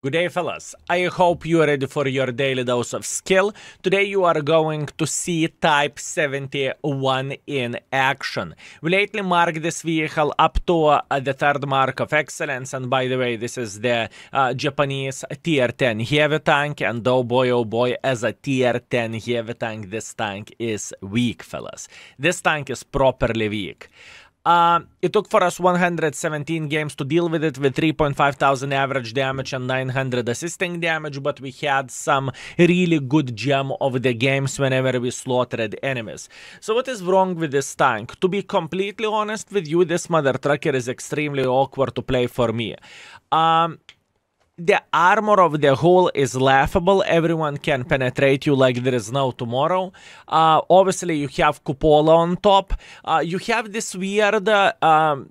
Good day, fellas. I hope you are ready for your daily dose of skill. Today you are going to see Type 71 in action. We lately marked this vehicle up to uh, the third mark of excellence, and by the way, this is the uh, Japanese Tier 10 heavy tank, and oh boy, oh boy, as a Tier 10 heavy tank, this tank is weak, fellas. This tank is properly weak. Uh, it took for us 117 games to deal with it with 3.5 thousand average damage and 900 assisting damage, but we had some really good gem of the games whenever we slaughtered enemies. So what is wrong with this tank? To be completely honest with you, this mother trucker is extremely awkward to play for me. Um, the armor of the hull is laughable. Everyone can penetrate you like there is no tomorrow. Uh, obviously, you have cupola on top. Uh, you have this weird. Uh, um,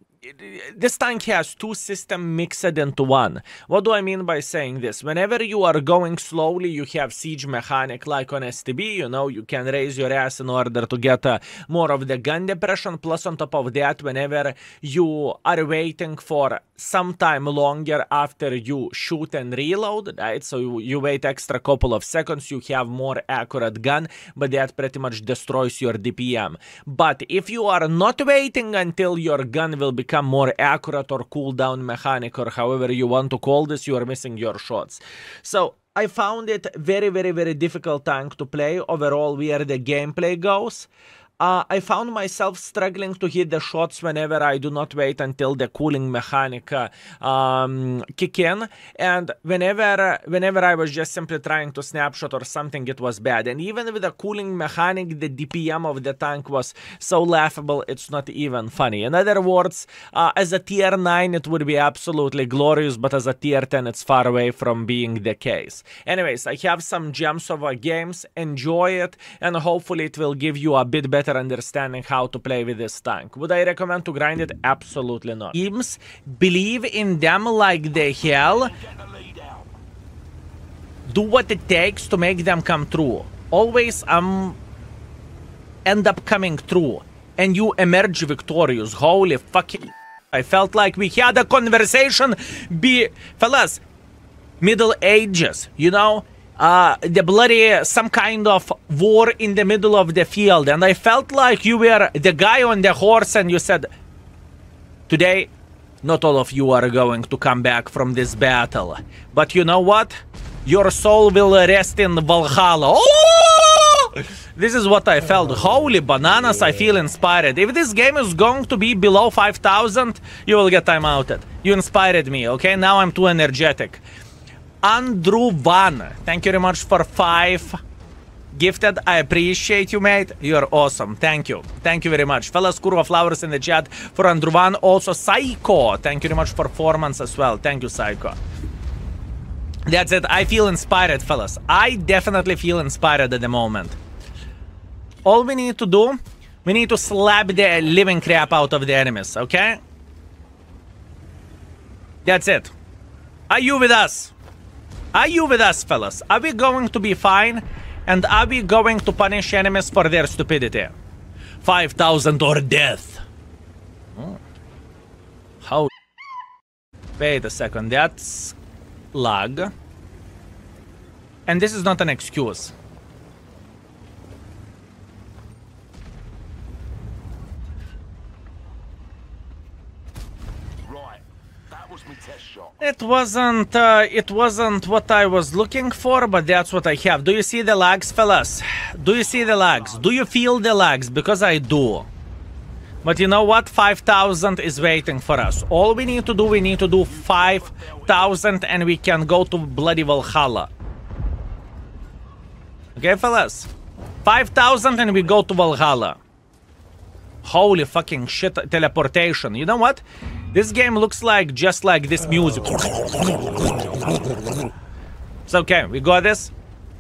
this tank has two systems mixed into one. What do I mean by saying this? Whenever you are going slowly, you have siege mechanic like on STB, you know, you can raise your ass in order to get uh, more of the gun depression. Plus, on top of that, whenever you are waiting for some time longer after you shoot and reload, right? So you, you wait extra couple of seconds, you have more accurate gun, but that pretty much destroys your DPM. But if you are not waiting until your gun will become more accurate or cooldown mechanic or however you want to call this, you are missing your shots. So I found it very, very, very difficult tank to play overall where the gameplay goes uh, I found myself struggling to hit the shots whenever I do not wait until the cooling mechanic uh, um, kick in, and whenever whenever I was just simply trying to snapshot or something, it was bad. And even with the cooling mechanic, the DPM of the tank was so laughable, it's not even funny. In other words, uh, as a tier 9, it would be absolutely glorious, but as a tier 10, it's far away from being the case. Anyways, I have some gems of our games, enjoy it, and hopefully it will give you a bit better better understanding how to play with this tank. Would I recommend to grind it? Absolutely not. Teams believe in them like the hell. Do what it takes to make them come true. Always um end up coming true. And you emerge victorious. Holy fucking... I felt like we had a conversation be... Fellas, Middle Ages, you know? Uh, the bloody some kind of war in the middle of the field. And I felt like you were the guy on the horse and you said today not all of you are going to come back from this battle. But you know what? Your soul will rest in Valhalla. Oh! this is what I felt. Holy bananas I feel inspired. If this game is going to be below 5000 you will get time outed. You inspired me okay? Now I'm too energetic Andrew Van. Thank you very much for five gifted. I appreciate you, mate. You're awesome. Thank you. Thank you very much. Fellas, Kurva Flowers in the chat for Andrew Van. Also, Psycho. Thank you very much for four months as well. Thank you, Psycho. That's it. I feel inspired, fellas. I definitely feel inspired at the moment. All we need to do, we need to slap the living crap out of the enemies, okay? That's it. Are you with us? Are you with us, fellas? Are we going to be fine? And are we going to punish enemies for their stupidity? 5,000 or death. Oh. How? Wait a second, that's lag. And this is not an excuse. It wasn't, uh, it wasn't what I was looking for, but that's what I have. Do you see the lags, fellas? Do you see the lags? Do you feel the lags? Because I do. But you know what? 5,000 is waiting for us. All we need to do, we need to do 5,000 and we can go to bloody Valhalla. Okay, fellas? 5,000 and we go to Valhalla. Holy fucking shit, teleportation. You know what? This game looks like just like this music. It's okay, we got this.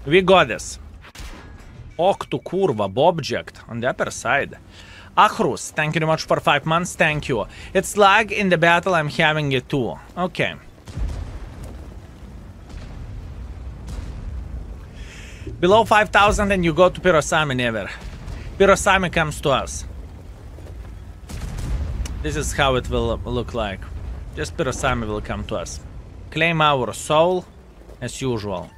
We got this. Octo Curva, Object on the upper side. Achrus, thank you very much for five months, thank you. It's lag in the battle, I'm having it too. Okay. Below 5000 and you go to Pyrosami never. Pyrosami comes to us. This is how it will look like. Just Pyrosami will come to us. Claim our soul. As usual.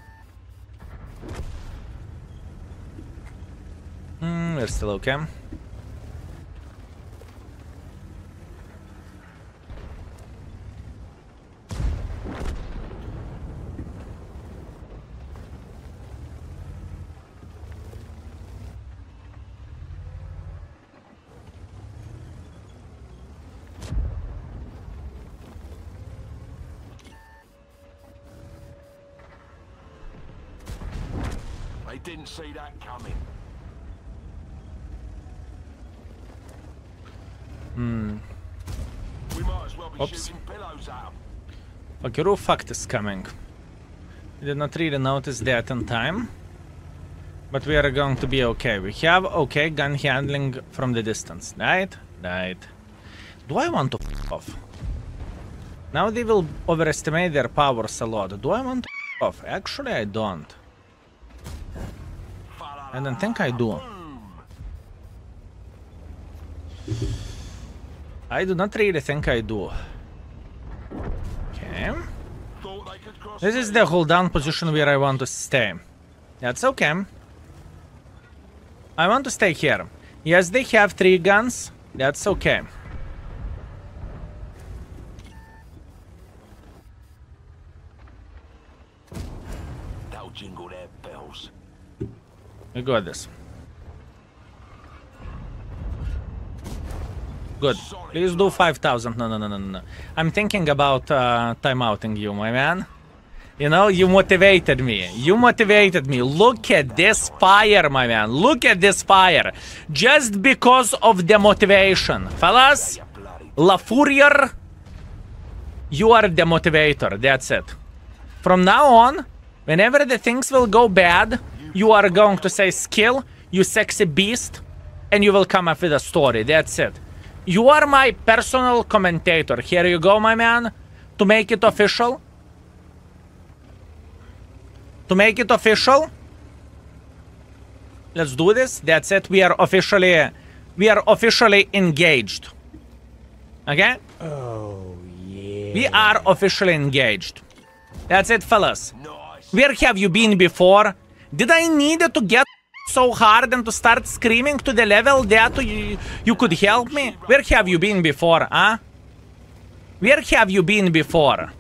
Hmm, we're still okay. Didn't see that coming. Hmm. We might as well be Oops. shooting pillows at 'em. Okay, roof fact is coming. We did not really notice that in time. But we are going to be okay. We have okay gun handling from the distance. Right? Right. Do I want to f off? Now they will overestimate their powers a lot. Do I want to f off? Actually, I don't. I don't think I do. I do not really think I do. Okay. This is the hold down position where I want to stay. That's okay. I want to stay here. Yes, they have three guns. That's okay. They'll jingle their bells. We got this. Good. Please do 5,000. No, no, no, no, no. I'm thinking about uh, timeouting you, my man. You know, you motivated me. You motivated me. Look at this fire, my man. Look at this fire. Just because of the motivation. Fellas, La Fourier, you are the motivator. That's it. From now on, whenever the things will go bad, you are going to say skill, you sexy beast, and you will come up with a story. That's it. You are my personal commentator. Here you go, my man. To make it official. To make it official. Let's do this. That's it. We are officially we are officially engaged. Okay? Oh, yeah. We are officially engaged. That's it, fellas. Where have you been before? Did I need to get so hard and to start screaming to the level that you, you could help me? Where have you been before, huh? Where have you been before?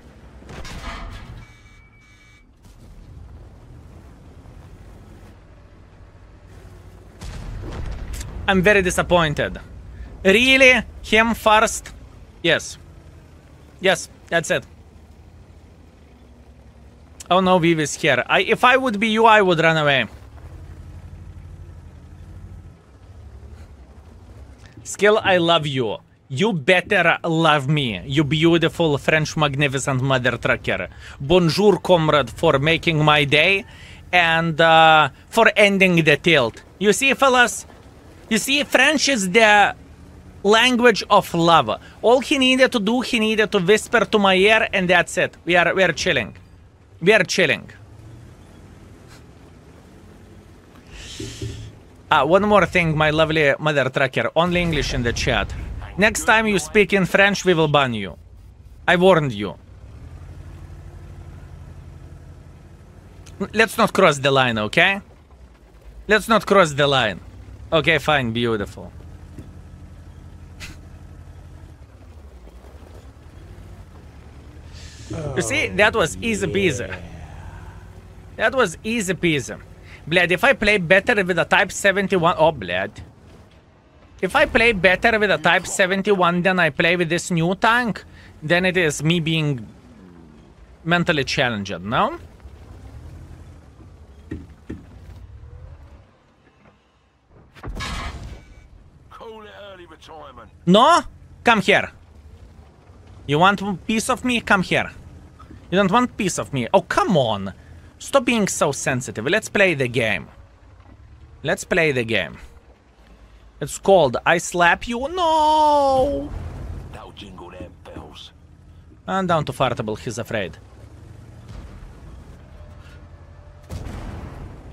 I'm very disappointed. Really? Him first? Yes. Yes, that's it. Oh no, Viv is here. I, if I would be you, I would run away. Skill, I love you. You better love me, you beautiful French magnificent mother trucker. Bonjour, comrade, for making my day and uh, for ending the tilt. You see, fellas? You see, French is the language of love. All he needed to do, he needed to whisper to my ear, and that's it. We are we are chilling. We are chilling. Ah, one more thing, my lovely mother tracker. Only English in the chat. Next time you speak in French, we will ban you. I warned you. Let's not cross the line, okay? Let's not cross the line. Okay, fine, beautiful. You see, oh, that was easy peasy. That was easy peasy. Blad, if I play better with a Type 71... Oh, Blad. If I play better with a Type 71 than I play with this new tank, then it is me being mentally challenged, no? Call it early retirement. No? Come here. You want a piece of me? Come here. You don't want piece of me? Oh, come on. Stop being so sensitive. Let's play the game. Let's play the game. It's called I Slap You. No! And down to Fartable. He's afraid.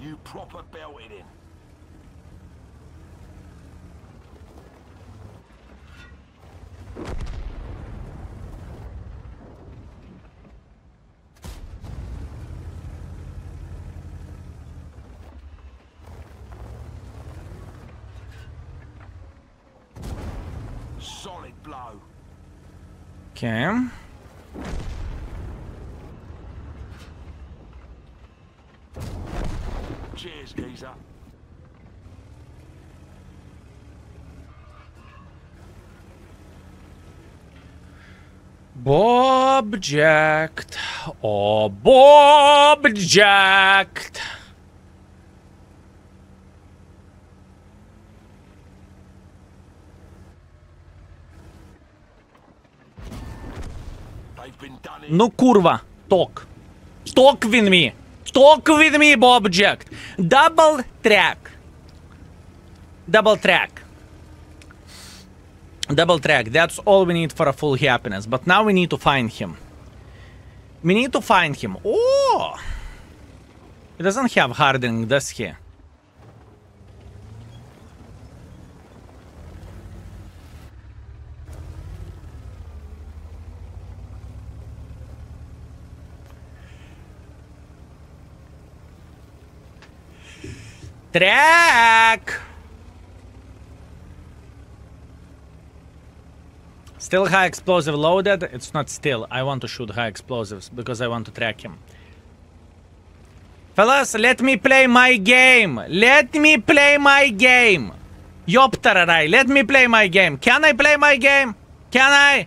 You proper belted in. Okay. Cheers, geezer. Bob jacked. Oh, Bob jacked. Ну kurva, talk. Talk with me. Talk with me, jacked. Double track. Double track. Double track. That's all we need for a full happiness. But now we need to find him. We need to find him. Oh! He doesn't have hardening, does he? Track! Still high explosive loaded. It's not still. I want to shoot high explosives because I want to track him. Fellas, let me play my game. Let me play my game. Yop let me play my game. Can I play my game? Can I?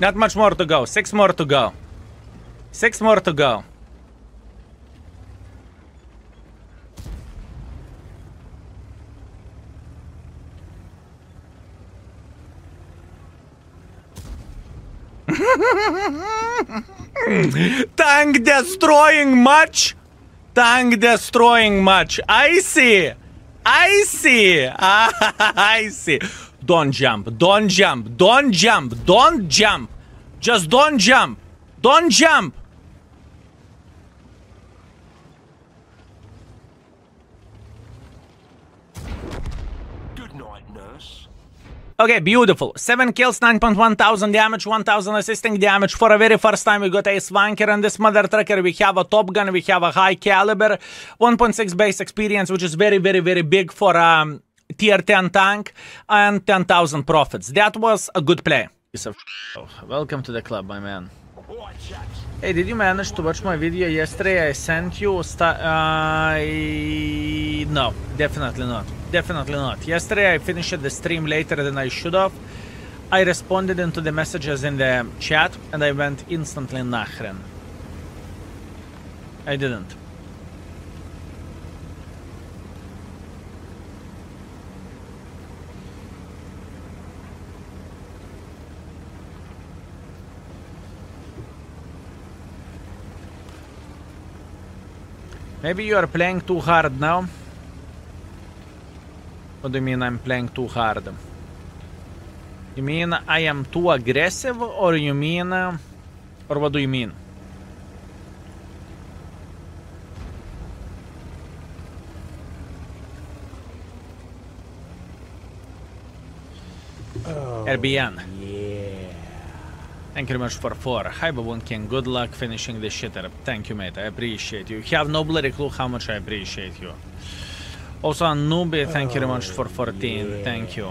Not much more to go. Six more to go. Six more to go. Tank destroying much? Tank destroying much. I see. I see. I see. Don't jump. Don't jump. Don't jump. Don't jump. Just don't jump. Don't jump. Good night, nurse. Okay, beautiful. 7 kills, 9.1 thousand damage, 1000 assisting damage. For a very first time, we got a swanker on this mother trucker. We have a top gun, we have a high caliber, 1.6 base experience, which is very, very, very big for um, tier 10 tank, and 10,000 profits. That was a good play. Piece of Welcome to the club, my man. Hey, did you manage to watch my video yesterday? I sent you. Uh, no, definitely not. Definitely not. Yesterday I finished the stream later than I should have. I responded into the messages in the chat and I went instantly nachren. I didn't. Maybe you are playing too hard now. What do you mean I'm playing too hard? You mean I am too aggressive or you mean... uh, or what do you mean? RBN. Yeah. Thank you very much for four. Hi, Baboon King. Good luck finishing this shitter. Thank you, mate. I appreciate you. You have no bloody clue how much I appreciate you. Also, Anubi, thank you very much for 14. Thank you.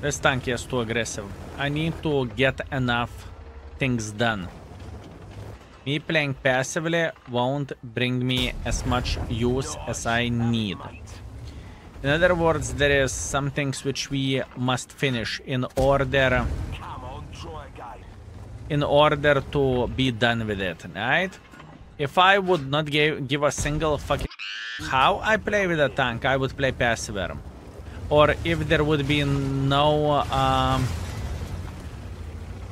This tank is too aggressive. I need to get enough things done. Me playing passively won't bring me as much use as I need. In other words, there is some things which we must finish in order Come on, try again. In order to be done with it, right? If I would not give, give a single fucking how I play with a tank, I would play passive arm. Or if there would be no um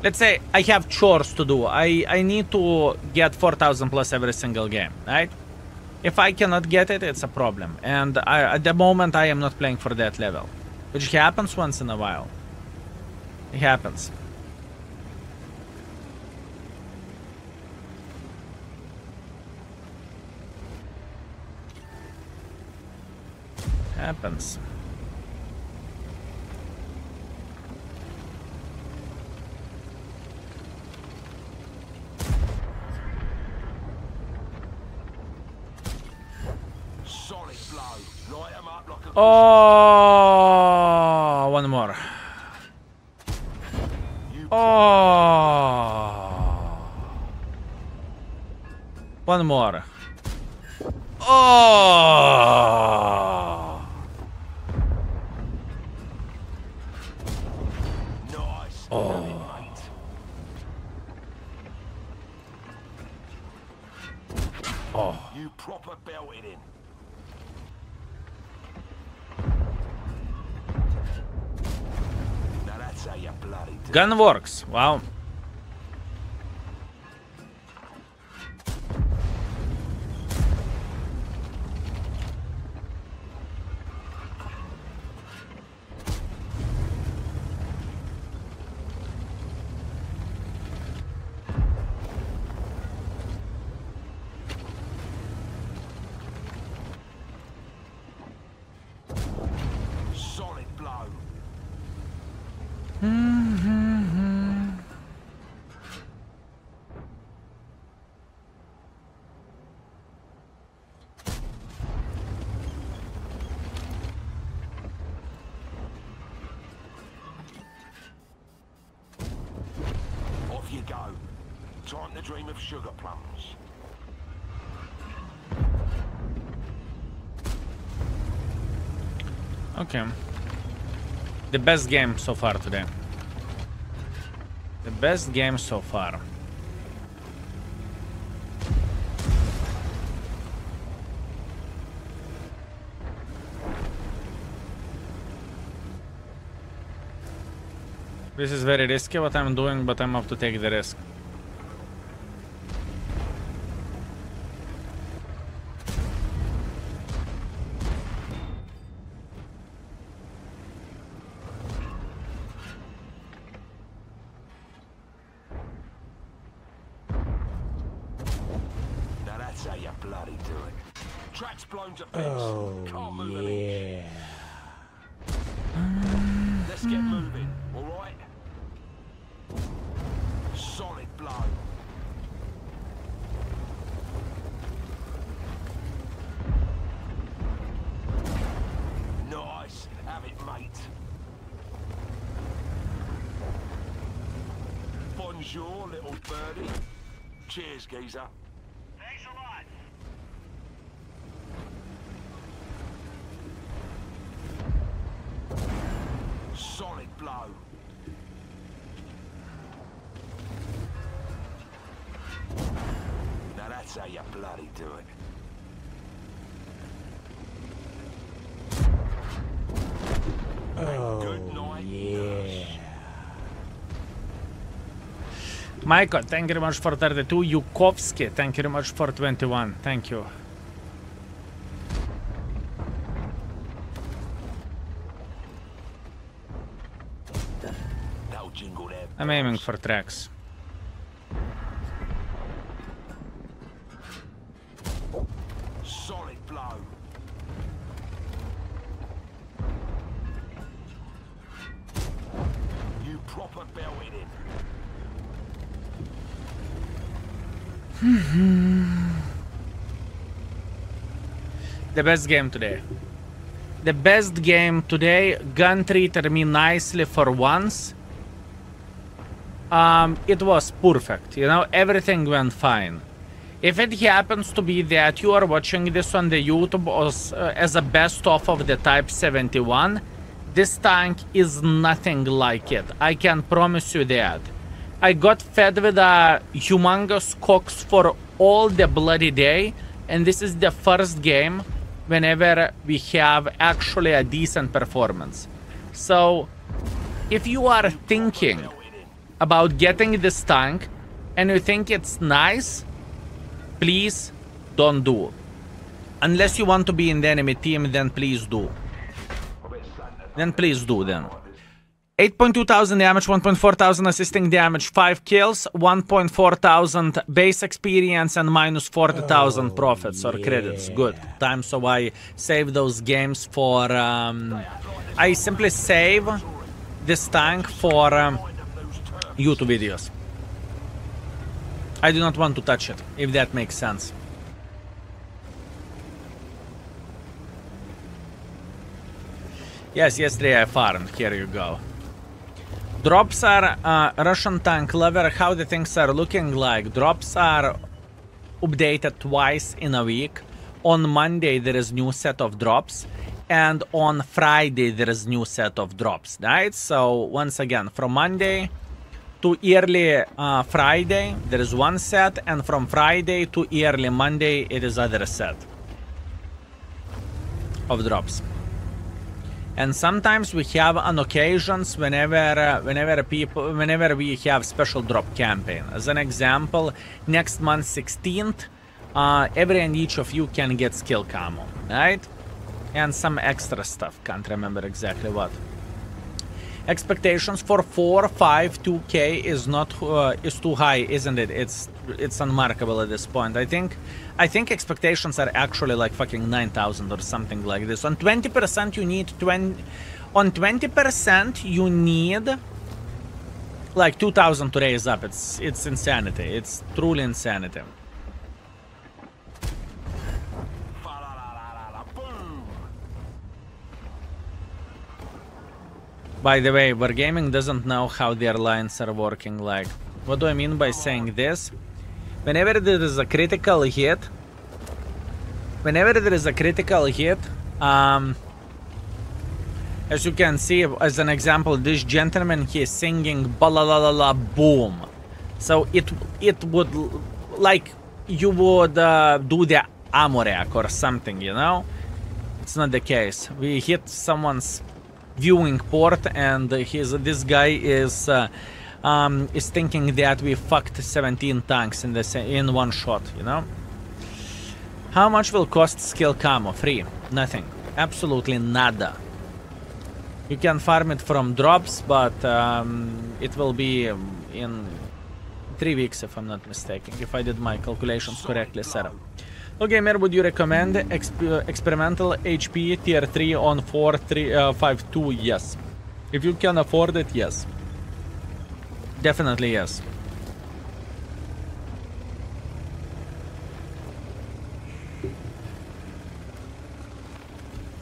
let's say I have chores to do. I I need to get 4000 plus every single game, right? If I cannot get it, it's a problem. And I, at the moment I am not playing for that level, which happens once in a while. It happens. Happens. Solid blow. Light 'em up like a Oh, one more. Oh. One more. Oh. Oh. Oh. You proper belted in. Now that's how you bloody do. Gun works. Wow. The best game so far today. The best game so far. This is very risky what I'm doing, but I'm up to take the risk. Now that's how you bloody do it. Track's blown to bits. Oh, Can't move an inch. yeah. Let's get moving, alright? Solid blow. Nice. Have it, mate. Bonjour, little birdie. Cheers, geezer. Thanks a lot. Solid blow. Now that's how you bloody do it. Oh, Good night, yeah. Michael, thank you very much for 32. Yukovsky, thank you very much for 21. Thank you. That'll jingle their I'm aiming for tracks. Best game today. The best game today. Gun treated me nicely for once. Um, it was perfect. You know, everything went fine. If it happens to be that you are watching this on the YouTube as, uh, as a best of of the Type 71, this tank is nothing like it. I can promise you that. I got fed with a humongous cox for all the bloody day, and this is the first game whenever we have actually a decent performance. So, if you are thinking about getting this tank and you think it's nice, please don't do. Unless you want to be in the enemy team, then please do. Then please do then. 8.2 thousand damage, 1.4 thousand assisting damage, 5 kills, 1.4 thousand base experience, and minus 40,000 profits or credits. Good. Time so I save those games for... Um, I simply save this tank for um, YouTube videos. I do not want to touch it, if that makes sense. Yes, yesterday I farmed. Here you go. Drops are uh, Russian tank lover. How the things are looking like? Drops are updated twice in a week. On Monday there is new set of drops, and on Friday there is new set of drops. Right? So once again, from Monday to early uh, Friday there is one set, and from Friday to early Monday it is other set of drops and sometimes we have on occasions whenever uh, whenever people whenever we have special drop campaign. As an example next month 16th uh, every and each of you can get skill camo right? And some extra stuff. Can't remember exactly what expectations for 4 5 2k is not uh, is too high isn't it? It's it's unmarkable at this point. I think i think expectations are actually like fucking 9000 or something like this. On 20% you need 20 on 20% you need like 2000 to raise up. It's it's insanity. It's truly insanity By the way, Wargaming doesn't know how their lines are working like. What do I mean by saying this? Whenever there is a critical hit, whenever there is a critical hit, um, as you can see, as an example, this gentleman, he is singing la la la la boom. So it it would, like, you would uh, do the ammo rack or something, you know? It's not the case. We hit someone's viewing port and his this guy is uh, um, is thinking that we fucked 17 tanks in this in one shot, you know? How much will cost skill camo? Free. Nothing. Absolutely nada. You can farm it from drops, but um, it will be um, in three weeks if I'm not mistaken, if I did my calculations correctly, sir. Okay, gamer, would you recommend exp experimental HP tier 3 on 4352? Uh, yes. If you can afford it, yes. Definitely yes.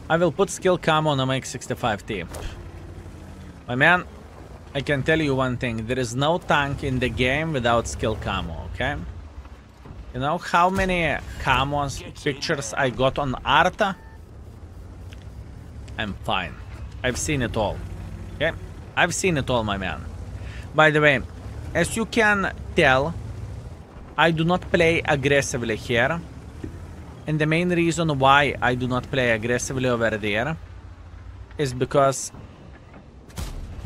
I will put skill camo on a make 65T. My man, I can tell you one thing. There is no tank in the game without skill camo, okay? You know how many camos pictures I got on Arta? I'm fine. I've seen it all. Okay? I've seen it all, my man. By the way, as you can tell, I do not play aggressively here. And the main reason why I do not play aggressively over there is because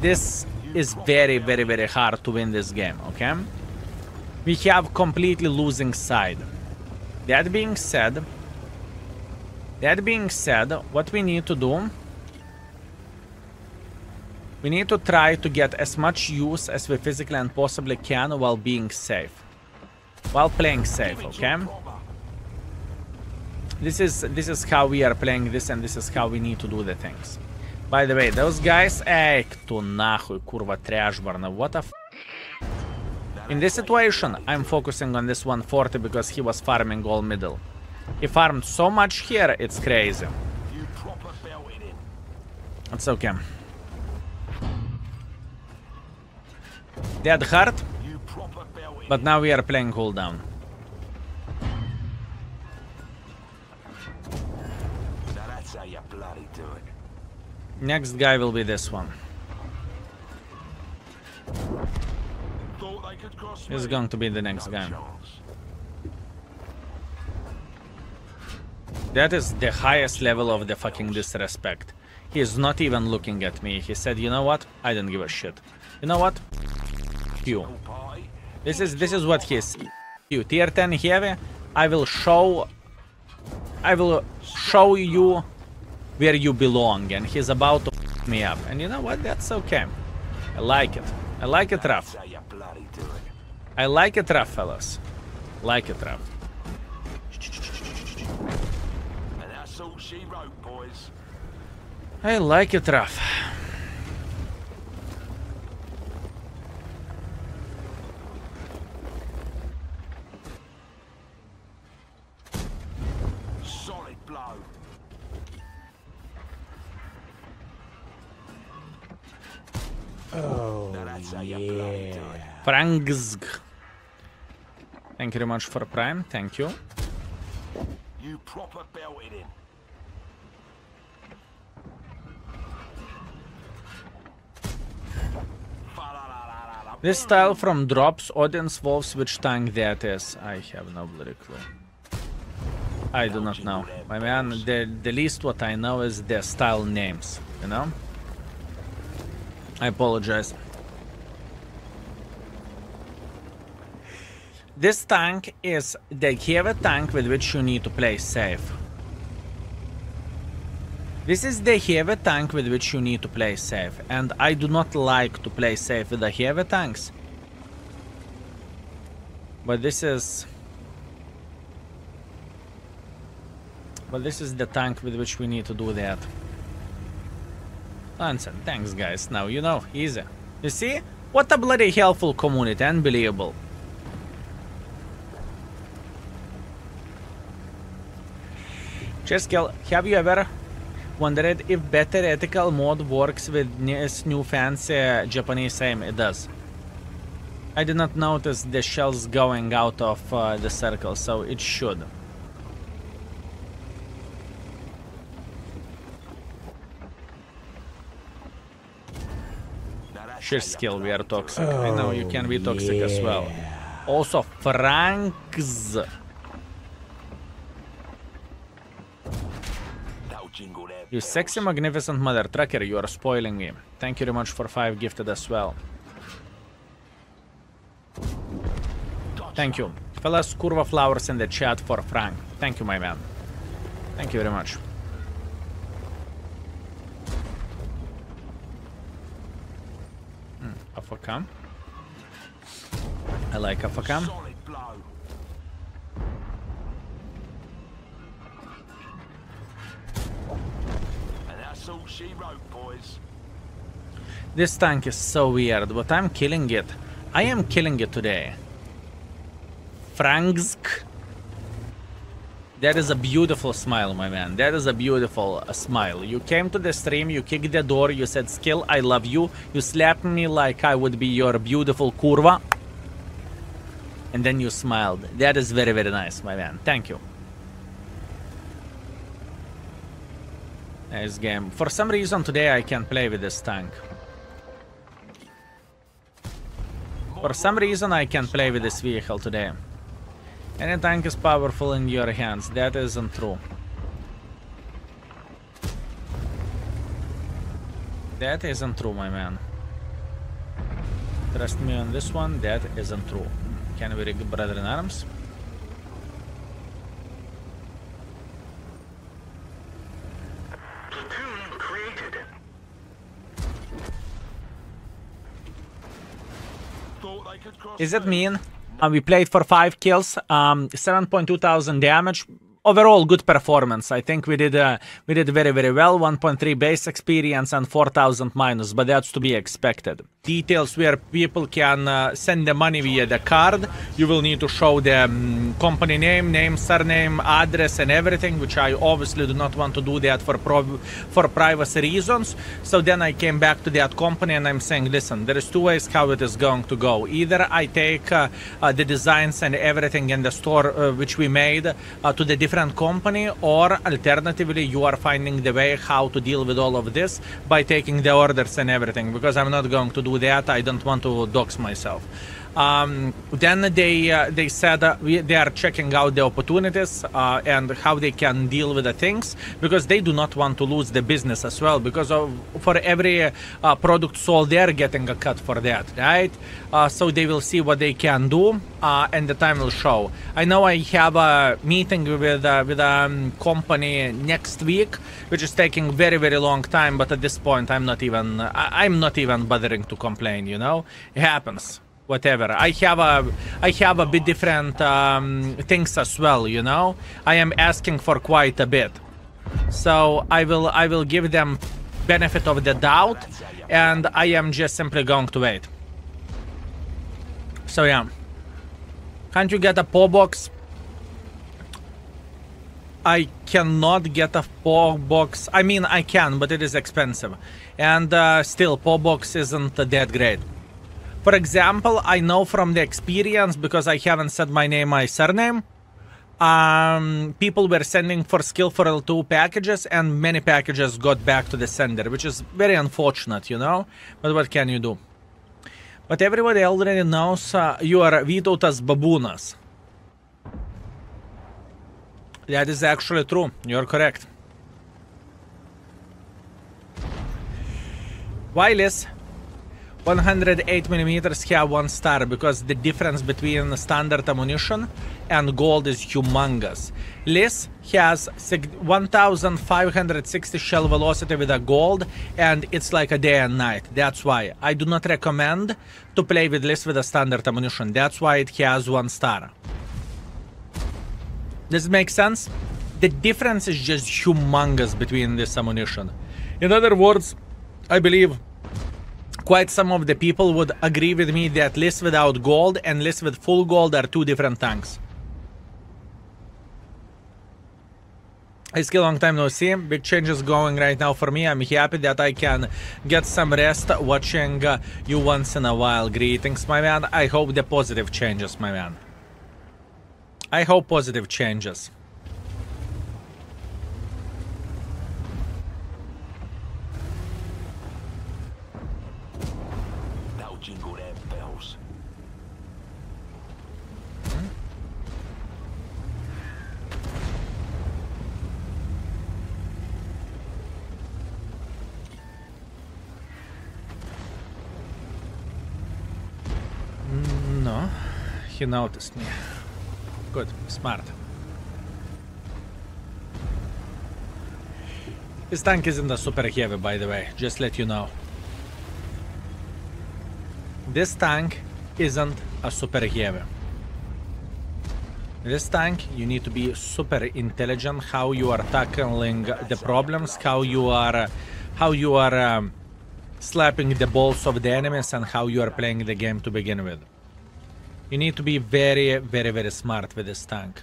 this is very, very, very hard to win this game, okay? we have completely losing side. That being said, that being said, what we need to do, we need to try to get as much use as we physically and possibly can while being safe. While playing safe, okay? This is this is how we are playing this and this is how we need to do the things. By the way, those guys... Эй, кто нахуй, курва, тряшбарна, what the In this situation, I'm focusing on this 140 because he was farming all middle. He farmed so much here, it's crazy. You proper belted him. It's okay. Dead hard, You proper belted but now we are playing cooldown. him. Now that's how you bloody do it. Next guy will be this one. Thought they could cross He's going to be the next guy. That is the highest level of the fucking disrespect. He is not even looking at me. He said, "You know what? I don't give a shit. You know what? You. This is this is what he's. You tier 10 heavy. I will show. I will show you where you belong, and he's about to me up. And you know what? That's okay. I like it. I like it rough. I like it rough, fellas. Like it rough. And that's all she wrote, boys. I like it rough. Solid blow. Oh, Now that's how you bloody do it. Frangzg. Thank you very much for Prime. Thank you. You proper belted him. This style from Drops, audience Wolves, which tank that is? I have no bloody clue. I do not know. My man, the, the least what I know is the style names, you know? I apologize. This tank is the heavy tank with which you need to play safe. This is the heavy tank with which you need to play safe, and I do not like to play safe with the heavy tanks. But this is... But this is the tank with which we need to do that. Answer, thanks guys, now you know, easy. You see? What a bloody helpful community, unbelievable. Cheskel, have you ever wondered if better reticle mode works with this new fancy Japanese aim? It does. I did not notice the shells going out of uh, the circle, so it should. Sheer skill, we are bloody do it. toxic. I know you can be toxic as well. Also, Franks. That'll jingle their You sexy, magnificent mother trucker, you are spoiling me. Thank you very much for 5 gifted as well. Thank you. Fellas, Curva Flowers in the chat for Frank. Thank you, my man. Thank you very much. Hmm, Afakam. I like Afakam. Solid blow. And that's all she wrote, boys. This tank is so weird, but I'm killing it. I am killing it today. Frangsk. That is a beautiful smile, my man. That is a beautiful uh, smile. You came to the stream, you kicked the door, you said, Skill, I love you. You slapped me like I would be your beautiful kurva. And then you smiled. That is very, very nice, my man. Thank you. Nice game. For some reason today I can play with this tank. For some reason I can play with this vehicle today. Any tank is powerful in your hands. That isn't true. That isn't true, my man. Trust me on this one, that isn't true. Can we rig brother in arms? Platoon created. Thought they could cross Is me. mean? Uh, we played for 5 kills, um, 7.2 thousand damage. Overall, good performance. I think we did uh, we did very very well. 1.3 base experience and 4,000 minus, but that's to be expected. Details where people can uh, send the money via the card. You will need to show the um, company name, name, surname, address, and everything, which I obviously do not want to do that for for privacy reasons. So then I came back to that company and I'm saying, listen, there is two ways how it is going to go. Either I take uh, uh, the designs and everything in the store uh, which we made uh, to the different company, or alternatively, you are finding the way how to deal with all of this by taking the orders and everything. Because I'm not going to do that. I don't want to dox myself. Um, then they uh, they said uh, we, they are checking out the opportunities uh, and how they can deal with the things because they do not want to lose the business as well because of, for every uh, product sold they are getting a cut for that right? Uh, so they will see what they can do uh, and the time will show. I know I have a meeting with with a um, company next week which is taking very very long time but at this point I'm not even I, I'm not even bothering to complain you know? It happens whatever. I have a I have a bit different um, things as well. You know, I am asking for quite a bit, so I will I will give them benefit of the doubt, and I am just simply going to wait. So yeah, can't you get a PO box? I cannot get a PO box. I mean, I can, but it is expensive, and uh, still, PO box isn't that great. For example, I know from the experience, because I haven't said my name, my surname, um, people were sending for skill for L2 packages and many packages got back to the sender, which is very unfortunate, you know? But what can you do? But everybody already knows uh, you are Vytautas Babūnas. That is actually true. You're correct. Wireless 108 millimeters have one star because the difference between standard ammunition and gold is humongous. Lis has 1560 shell velocity with a gold and it's like a day and night. That's why I do not recommend to play with Lis with a standard ammunition. That's why it has one star. Does it make sense? The difference is just humongous between this ammunition. In other words, I believe quite some of the people would agree with me that lists without gold and lists with full gold are two different tanks. It's a long time no see. Big changes going right now for me. I'm happy that I can get some rest watching uh, you once in a while. Greetings, my man. I hope the positive changes, my man. I hope positive changes. That'll jingle them bells. No, he noticed me. Good, smart. This tank isn't a super heavy, by the way, just let you know. This tank isn't a super heavy. This tank, you need to be super intelligent how you are tackling the problems, how you are, how you are um, slapping the balls of the enemies, and how you are playing the game to begin with. You need to be very, very, very smart with this tank.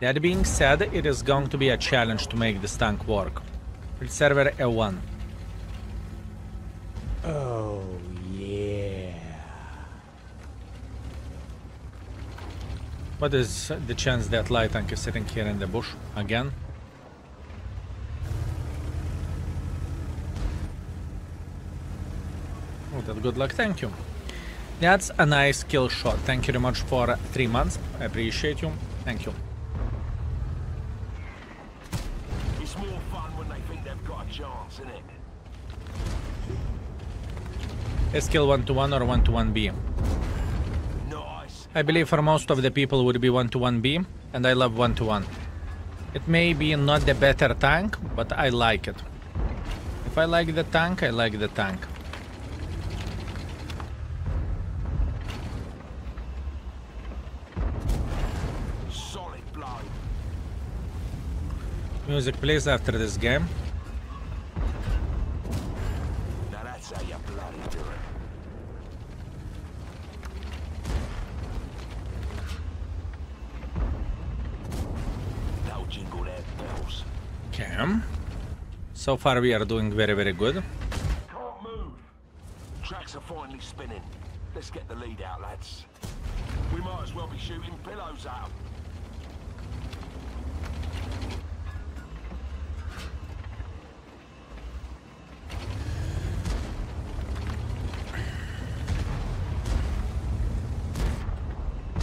That being said, it is going to be a challenge to make this tank work. Server A1. Oh, yeah. What is the chance that light tank is sitting here in the bush again? Oh, that good luck, thank you. That's a nice kill shot. Thank you very much for three months. I appreciate you. Thank you. It's more fun when they think they've got a chance, isn't it? Kill 121 or 121B? Nice. I believe for most of the people would be 121B, and I love 121. It may be not the better tank, but I like it. If I like the tank, I like the tank. music plays after this game. Cam. So far we are doing very very good. Can't move. Tracks are finally spinning. Let's get the lead out, lads. We might as well be shooting pillows out.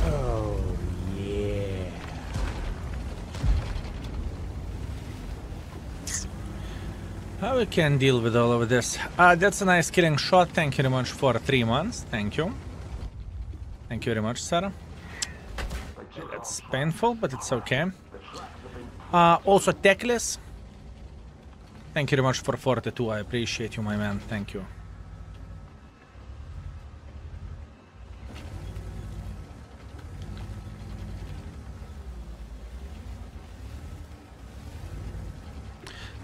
Oh, yeah. How we can deal with all of this? Uh, that's a nice killing shot. Thank you very much for three months. Thank you. Thank you very much, Sarah. That's painful, but it's okay. Uh, also, Techless. Thank you very much for 42. I appreciate you, my man. Thank you.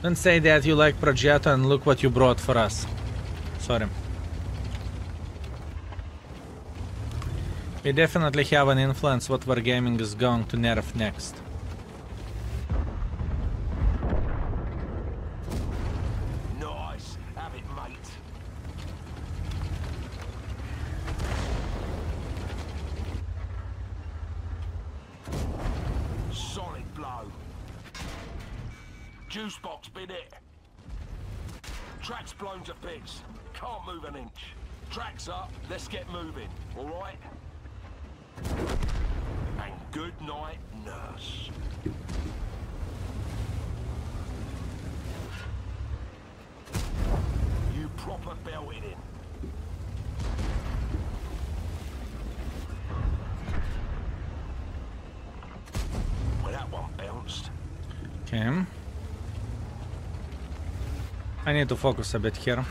Don't say that you like Progetto and look what you brought for us. Sorry. We definitely have an influence what Wargaming is going to nerf next. Nice. Have it, mate. Solid blow. Juice box been it. Track's blown to bits. Can't move an inch. Track's up. Let's get moving. All right? And good night, nurse. You proper belted him. Well, that one bounced. Okay. I need to focus a bit here.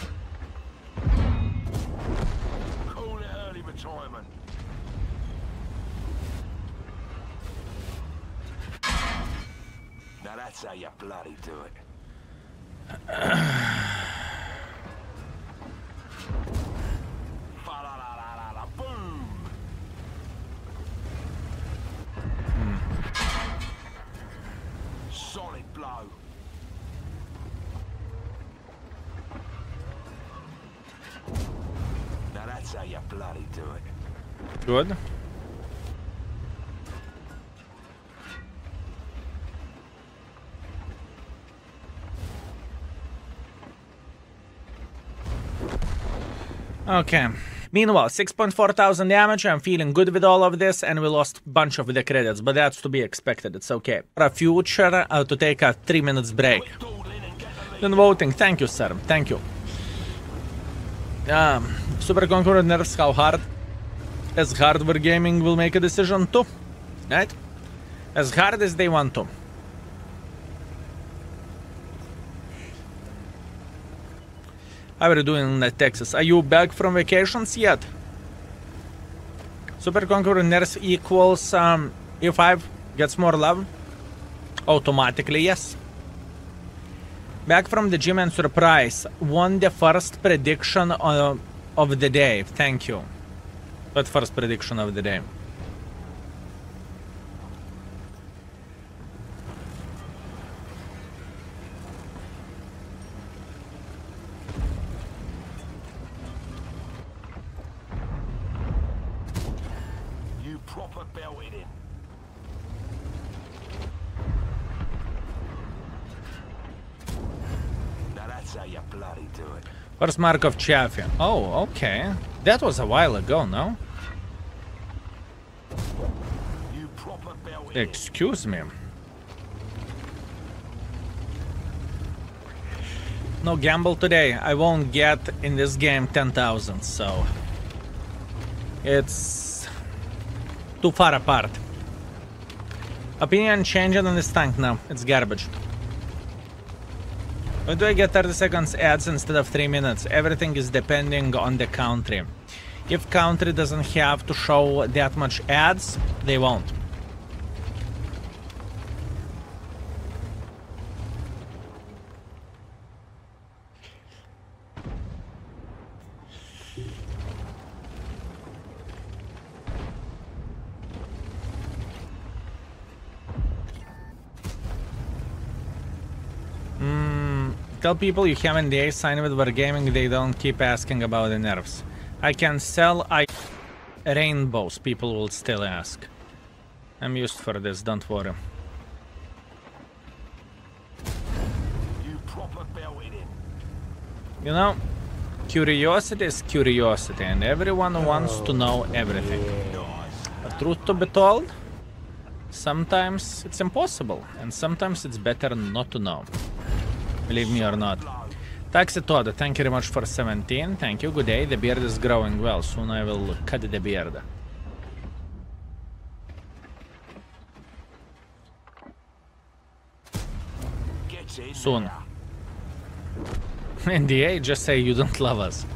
Okay. Meanwhile, 6.4 thousand damage. I'm feeling good with all of this, and we lost bunch of the credits, but that's to be expected. It's okay. For a future, uh, to take a three minutes break. Then voting. Thank you, sir. Thank you. Um, Super Conqueror nerfs how hard? As hard Wargaming will make a decision too. Right? As hard as they want to. How are you doing in uh, Texas? Are you back from vacations yet? Super Conqueror nerfs equals um, E5 gets more love? Automatically, yes. Back from the gym and surprise. Won the first prediction uh, of the day. Thank you. What first prediction of the day? Proper belted him. Now that's how you bloody do it. First mark of Chaffee. Oh, okay. That was a while ago, no? You proper belted. Excuse me. No gamble today. I won't get in this game 10,000, so... It's... Too far apart. Opinion changing on this tank now. It's garbage. Why do I get 30 seconds ads instead of 3 minutes? Everything is depending on the country. If country doesn't have to show that much ads, they won't. Tell people you have NDA sign with Wargaming, they don't keep asking about the nerfs. I can sell I rainbows, people will still ask. I'm used for this, don't worry. You in. You know, curiosity is curiosity, and everyone wants to know everything. But truth to be told, sometimes it's impossible, and sometimes it's better not to know. Believe me or not. Taxi Todd, thank you very much for 17. Thank you. Good day. The beard is growing well. Soon I will cut the beard. Soon. NDA, just say you don't love us.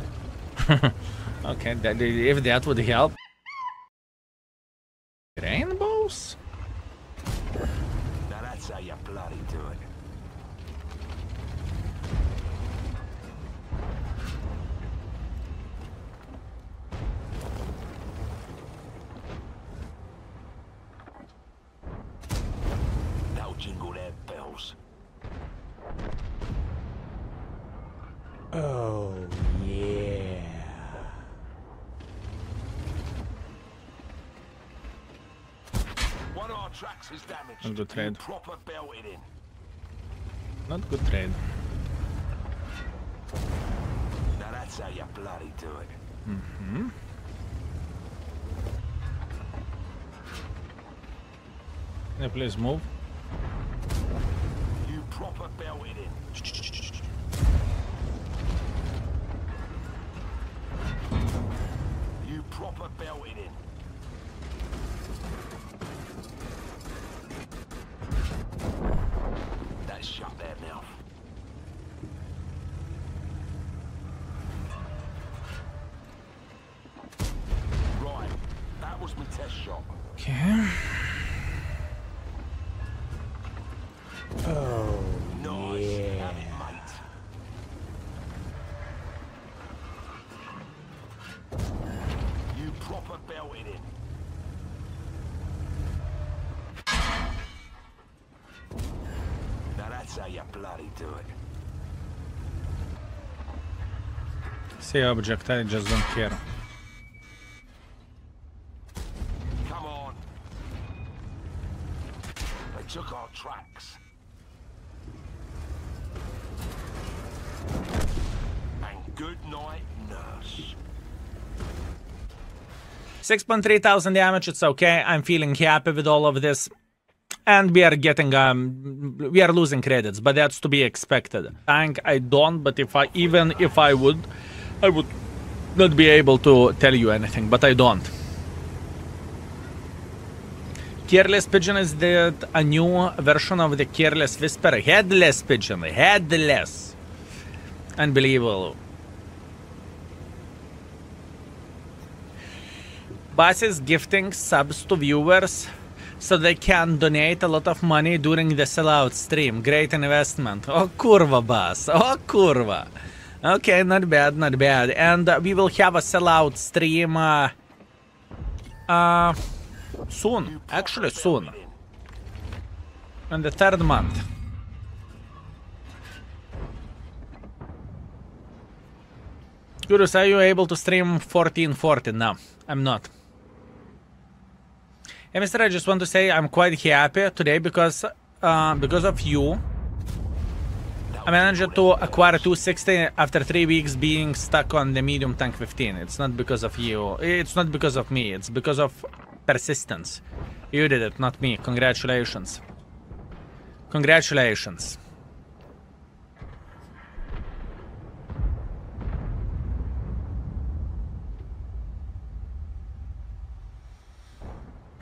okay, that, if that would help. Rainbows? Oh, yeah. One of our tracks is damaged. That's good You trade. proper belted in. Not good trade. Now that's how you bloody do it. Mm-hmm. Yeah, please move. You proper belted in. Proper belted in. You bloody do it. See object, I just don't care. Come on. They took our tracks. And good night, nurse. 6.3 thousand damage, it's okay. I'm feeling happy with all of this. And we are getting, um, we are losing credits, but that's to be expected. Tank, I don't, but if I, even if I would, I would not be able to tell you anything, but I don't. Careless Pigeon is the, a new version of the Careless Whisper. Headless Pigeon, headless. Unbelievable. Bus is gifting subs to viewers so they can donate a lot of money during the sellout stream. Great investment. Oh, kurva, Bus. Oh, kurva. Okay, not bad, not bad. And uh, we will have a sellout stream uh, uh, soon. Actually, soon. In the third month. Gurus, are you able to stream 1440? No, I'm not. Hey, Mister, I just want to say I'm quite happy today because uh, because of you. I managed to acquire 260 after three weeks being stuck on the medium tank 15. It's not because of you. It's not because of me. It's because of persistence. You did it, not me. Congratulations. Congratulations.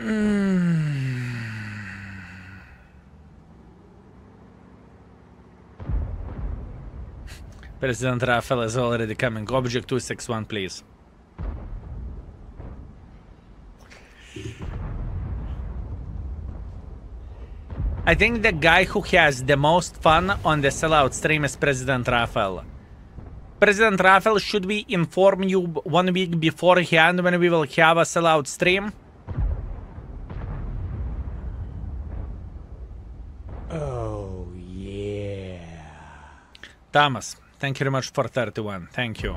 President Rafael is already coming. Object 261, please. I think the guy who has the most fun on the sellout stream is President Rafael. President Rafael, should we inform you one week beforehand when we will have a sellout stream? Oh, yeah. Thomas, thank you very much for 31. Thank you.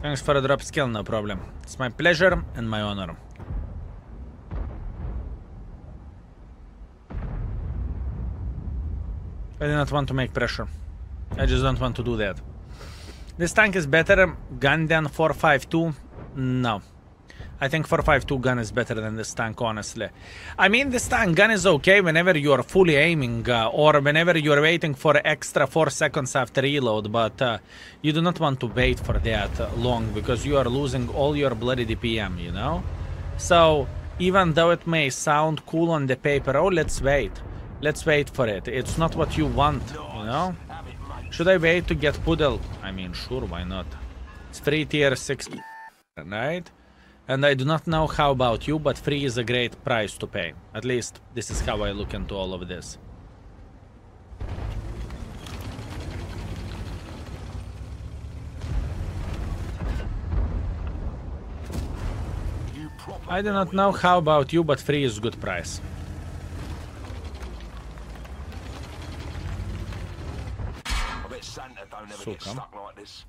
Thanks for a drop skill, no problem. It's my pleasure and my honor. I do not want to make pressure. I just don't want to do that. This tank is better gun than 452? No. I think 452 gun is better than this tank, honestly. I mean, this tank gun is okay whenever you're fully aiming uh, or whenever you're waiting for extra 4 seconds after reload, but uh, you do not want to wait for that uh, long because you are losing all your bloody DPM, you know? So, even though it may sound cool on the paper, oh, let's wait. Let's wait for it. It's not what you want, you know? Have it, mate. Should I wait to get Pudel? I mean, sure, why not? It's free tier 6, right? And I do not know how about you, but free is a great price to pay. At least, this is how I look into all of this. I do not know how about you, but free is good price. I bet Santa don't ever get Suka. stuck like this.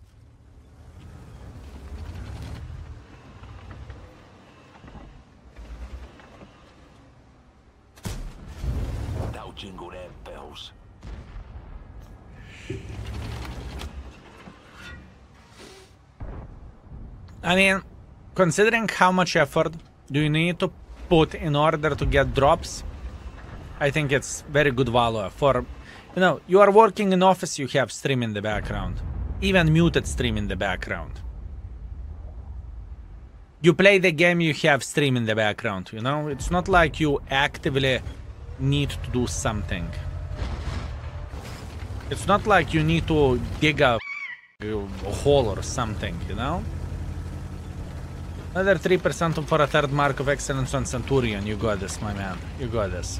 That'll jingle their bells. I mean, considering how much effort do you need to put in order to get drops, I think it's very good value for, you know, you are working in office, you have stream in the background, even muted stream in the background. You play the game, you have stream in the background, you know? It's not like you actively need to do something. It's not like you need to dig a, a hole or something, you know? Another 3% for a third mark of excellence on Centurion. You got this, my man. You got this.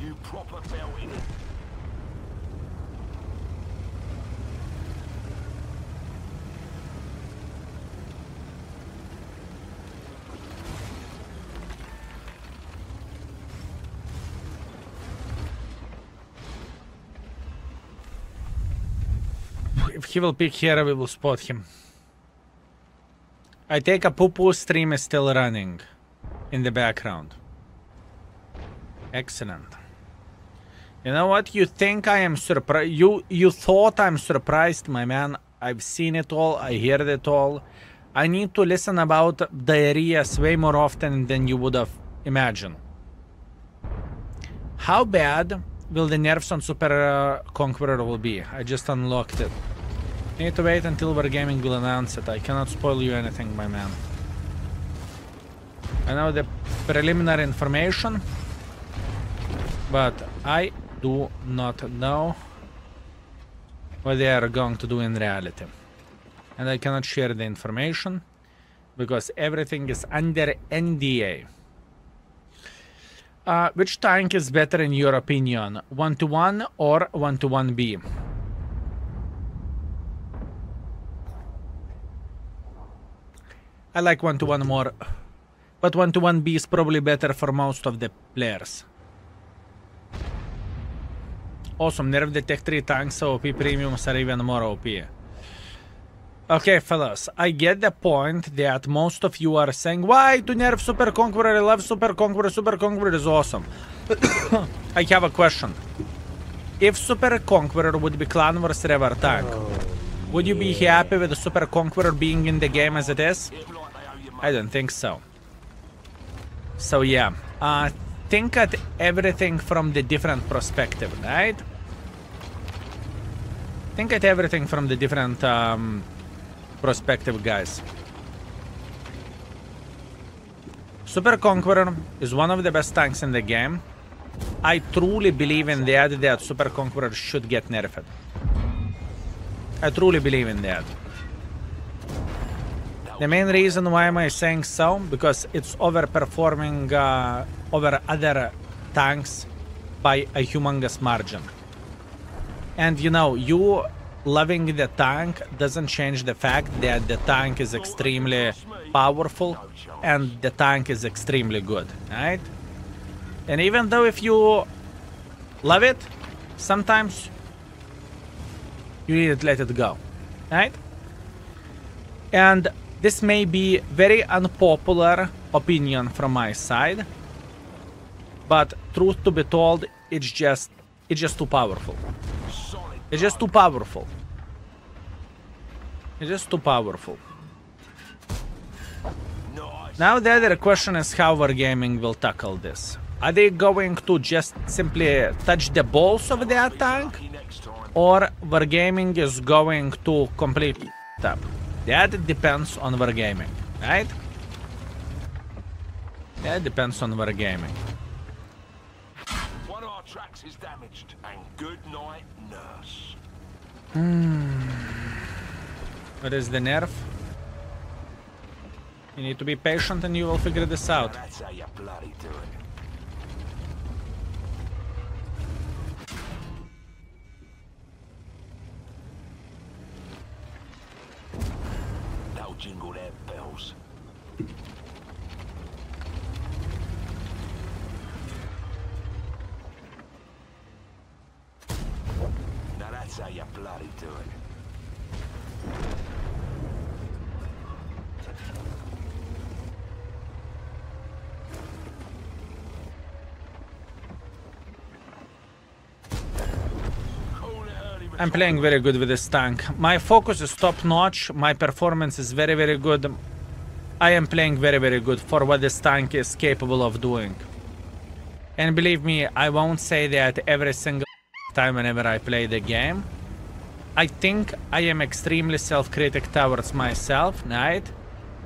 You proper belting it. If he will pick here, we will spot him. I take a poo-poo stream is still running in the background. Excellent. You know what? You think I am surprised? You you thought I'm surprised, my man. I've seen it all. I heard it all. I need to listen about diarrheas way more often than you would have imagined. How bad will the nerfs on Super uh, Conqueror will be? I just unlocked it. Need to wait until Wargaming will announce it. I cannot spoil you anything, my man. I know the preliminary information, but I do not know what they are going to do in reality. And I cannot share the information because everything is under NDA. Uh, which tank is better in your opinion? 121 or 121B? I like 121 more. But 121B is probably better for most of the players. Awesome, Nerve the tech 3 tanks OP premiums are even more OP. Okay, fellas, I get the point that most of you are saying, why to nerf Super Conqueror? I love Super Conqueror. Super Conqueror is awesome. I have a question. If Super Conqueror would be clan versus Revar tank, would you be happy with Super Conqueror being in the game as it is? I don't think so. So yeah, uh, think at everything from the different perspective, right? Think at everything from the different um, perspective, guys. Super Conqueror is one of the best tanks in the game. I truly believe in that that Super Conqueror should get nerfed. I truly believe in that. The main reason why am I saying so? Because it's overperforming uh, over other tanks by a humongous margin. And you know, you loving the tank doesn't change the fact that the tank is extremely powerful and the tank is extremely good, right? And even though if you love it, sometimes you need to let it go, right? And this may be very unpopular opinion from my side, but truth to be told, it's just it's just too powerful. It's just too powerful. It's just too powerful. Now the other question is how Wargaming will tackle this. Are they going to just simply touch the balls of their tank? Or Wargaming is going to completely up? That depends on Wargaming, right? That depends on Wargaming. One of our tracks is damaged, and good night, nurse. Hmm. What is the nerf? You need to be patient and you will figure this out. That's how you bloody do it. Bloody it. I'm playing very good with this tank. My focus is top notch. My performance is very, very good. I am playing very, very good for what this tank is capable of doing. And believe me, I won't say that every single time whenever I play the game. I think I am extremely self-critic towards myself, right?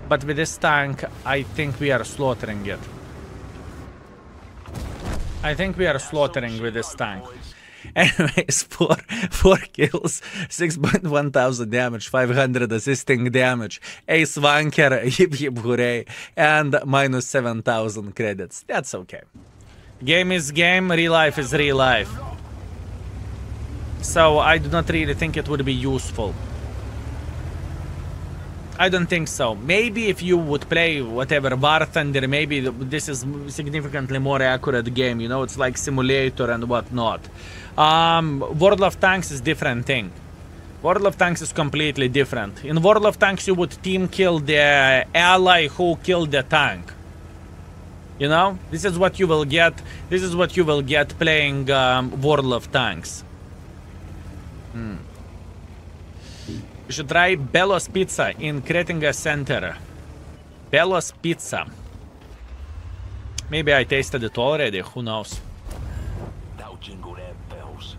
But with this tank, I think we are slaughtering it. I think we are slaughtering with this tank. Anyways, four four kills, six point one thousand damage, five hundred assisting damage, ace wanker, hip hip hooray, and minus seven thousand credits. That's okay. Game is game, real life is real life. So I do not really think it would be useful. I don't think so. Maybe if you would play whatever War Thunder, maybe this is significantly more accurate game. You know, it's like simulator and whatnot. Um, World of Tanks is different thing. World of Tanks is completely different. In World of Tanks, you would team kill the ally who killed the tank. You know, this is what you will get. This is what you will get playing um, World of Tanks. Hmm. You should try Bello's Pizza in Kretinga Center. Bello's Pizza. Maybe I tasted it already, who knows. That'll jingle their bells.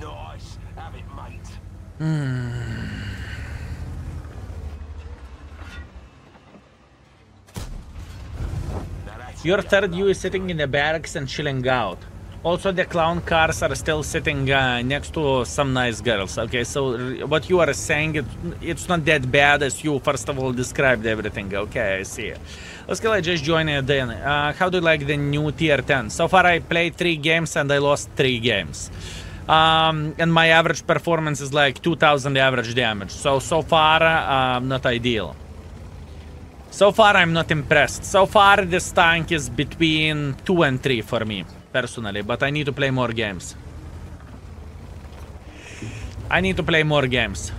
Nice. Have it, mate. Now that's Your third you is sitting in the barracks and chilling out. Also, the clown cars are still sitting uh, next to some nice girls. Okay, so what you are saying, it, it's not that bad as you first of all described everything. Okay, I see. Let's go. I just joined it then. Uh, how do you like the new tier 10? So far, I played three games and I lost three games. Um, and my average performance is like 2000 average damage. So, so far, uh, not ideal. So far, I'm not impressed. So far, this tank is between 2 and 3 for me, personally, but I need to play more games. I need to play more games.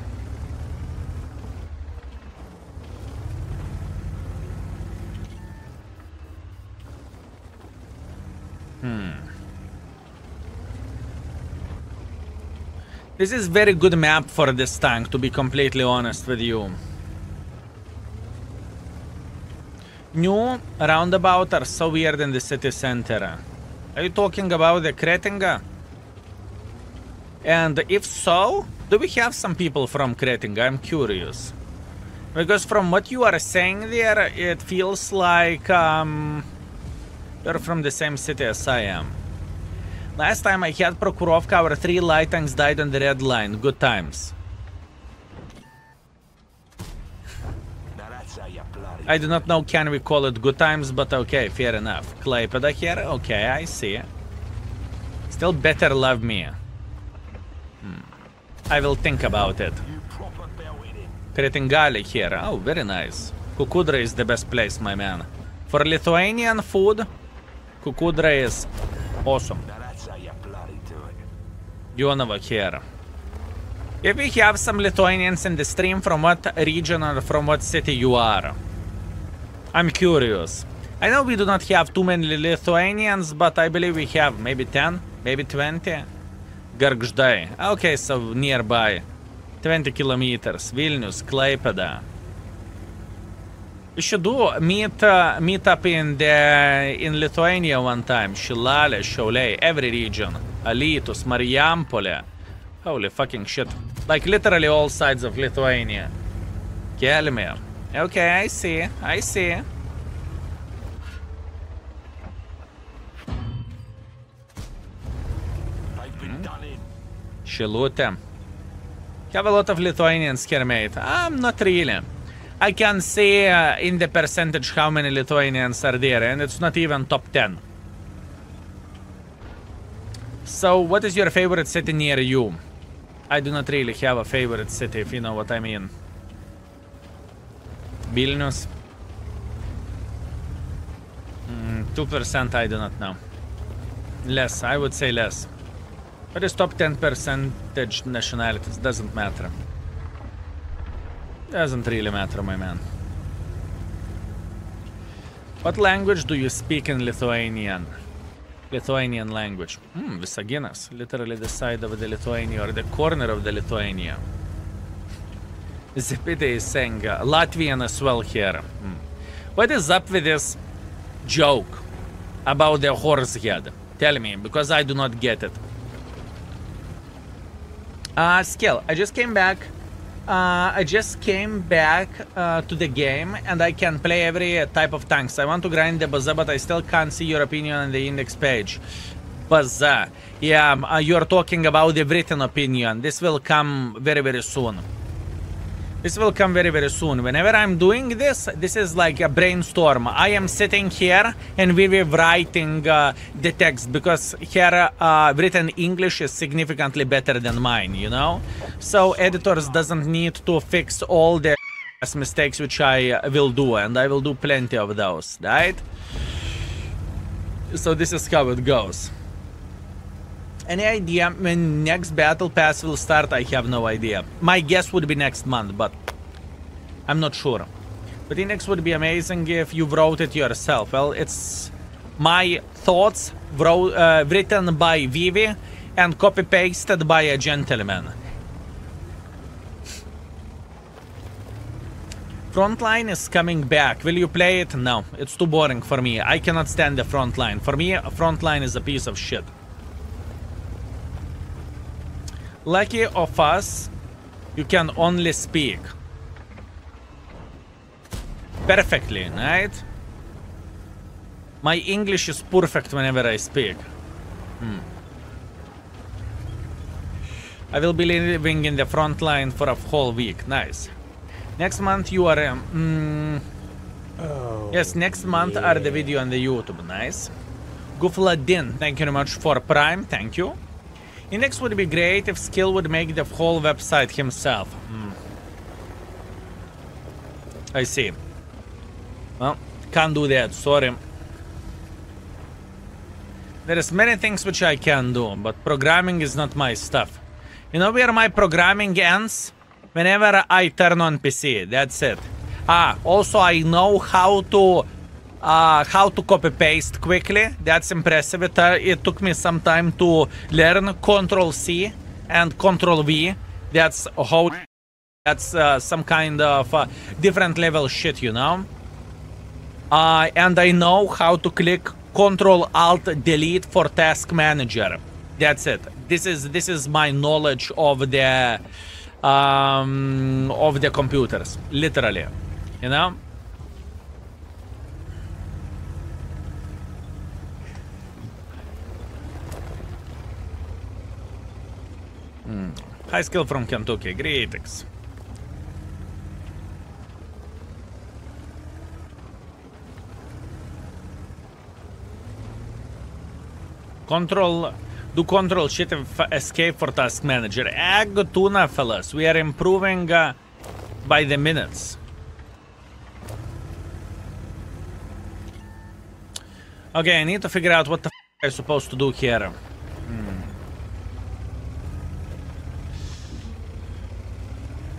Hmm. This is very good map for this tank, to be completely honest with you. New roundabout are so weird in the city center. Are you talking about the Kretinga? And if so, do we have some people from Kretinga? I'm curious. Because from what you are saying there, it feels like um, you're from the same city as I am. Last time I had Prokhorovka, our three light tanks died on the red line. Good times. Now that's how you bloody. I do not know can we call it good times, but okay, fair enough. Klaipeda here? Okay, I see. Still better love me. Hmm. I will think about it. Kretingali here. Oh, very nice. Kukudra is the best place, my man. For Lithuanian food, Kukudra is awesome. It. Here. If we have some Lithuanians in the stream, from what region or from what city you are? I'm curious. I know we do not have too many Lithuanians, but I believe we have maybe 10, maybe 20. Gargždai. Okay, so nearby. 20 kilometers. Vilnius, Klaipeda. We should do meet uh, meet up in the in Lithuania one time. Šilale, Šiauliai, every region. Alytus, Marijampolė. Holy fucking shit. Like literally all sides of Lithuania. Kelmė. Okay, I see. I see. They've been done in. Šilutė. Have a lot of Lithuanians here, mate. Um, not really. I can see uh, in the percentage how many Lithuanians are there, and it's not even top 10. So, what is your favorite city near you? I do not really have a favorite city, if you know what I mean. Vilnius. Mm, 2% I do not know. Less, I would say less. But it's top 10 percentage nationalities, doesn't matter. Doesn't really matter, my man. What language do you speak in Lithuanian? Lithuanian language. Hmm, Visaginas. Literally the side of the Lithuania or the corner of the Lithuania. Zipide is saying uh, Latvian as well here. Hmm. What is up with this joke about the horse head? Tell me, because I do not get it. Uh, Skill, I just came back. Uh, I just came back uh, to the game and I can play every type of tanks. I want to grind the Baza, but I still can't see your opinion on the index page. Baza. Yeah, um, uh, you're talking about the written opinion. This will come very, very soon. This will come very, very soon. Whenever I'm doing this, this is like a brainstorm. I am sitting here and we were writing uh, the text because here uh, written English is significantly better than mine, you know? So editors doesn't need to fix all the mistakes which I uh, will do and I will do plenty of those, right? So this is how it goes. Any idea when next battle pass will start? I have no idea. My guess would be next month, but I'm not sure. But Index would be amazing if you wrote it yourself. Well, it's my thoughts wrote, uh, written by Vivi and copy pasted by a gentleman. Frontline is coming back. Will you play it? No, it's too boring for me. I cannot stand the frontline. For me, frontline is a piece of shit. Lucky of us, you can only speak. Perfectly, right? My English is perfect whenever I speak. Hmm. I will be living in the front line for a whole week. Nice. Next month you are... Um, mm, yes, next month are the video on the YouTube. Nice. Gufladin, thank you very much for Prime. Thank you. Index would be great if Skill would make the whole website himself. Hmm. I see. Well, can't do that, sorry. There is many things which I can do, but programming is not my stuff. You know where my programming ends? Whenever I turn on PC, that's it. Ah, also I know how to uh, how to copy paste quickly. That's impressive. It, uh, it took me some time to learn Control C and Control V. That's how. That's uh, some kind of uh, different level shit, you know. Uh, and I know how to click Control Alt Delete for Task Manager. That's it. This is this is my knowledge of the um, of the computers, literally. You know? Hmm. High skill from Kentucky, greetings. Control, do control shit escape for task manager. Egg tuna, fellas. We are improving uh, by the minutes. Okay, I need to figure out what the f I'm supposed to do here.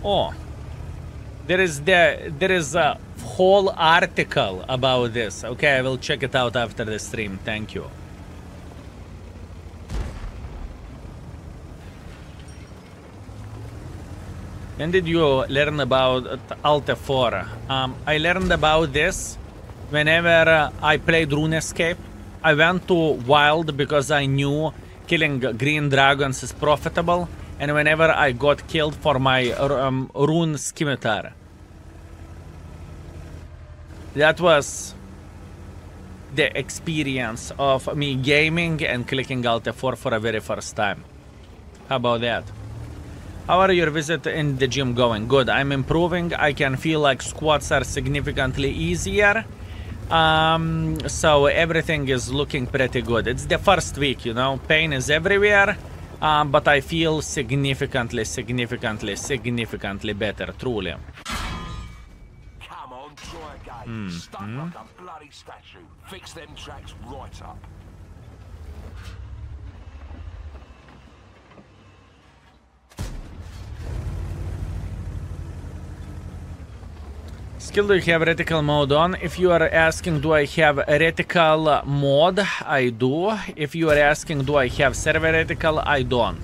Oh, there is the there is a whole article about this. Okay, I will check it out after the stream. Thank you. When did you learn about Alt F4? Um, I learned about this whenever uh, I played RuneScape. I went to Wild because I knew killing green dragons is profitable, and whenever I got killed for my um, rune scimitar. That was the experience of me gaming and clicking Alt F4 for a very first time. How about that? How are your visit in the gym going? Good. I'm improving. I can feel like squats are significantly easier. Um, so everything is looking pretty good. It's the first week, you know. Pain is everywhere. Um, but I feel significantly, significantly, significantly better, truly. Come on, try again. Stuck like a bloody statue. Fix them tracks right up. Skill do you have reticle mode on? If you are asking do I have reticle mod, I do. If you are asking do I have server reticle, I don't.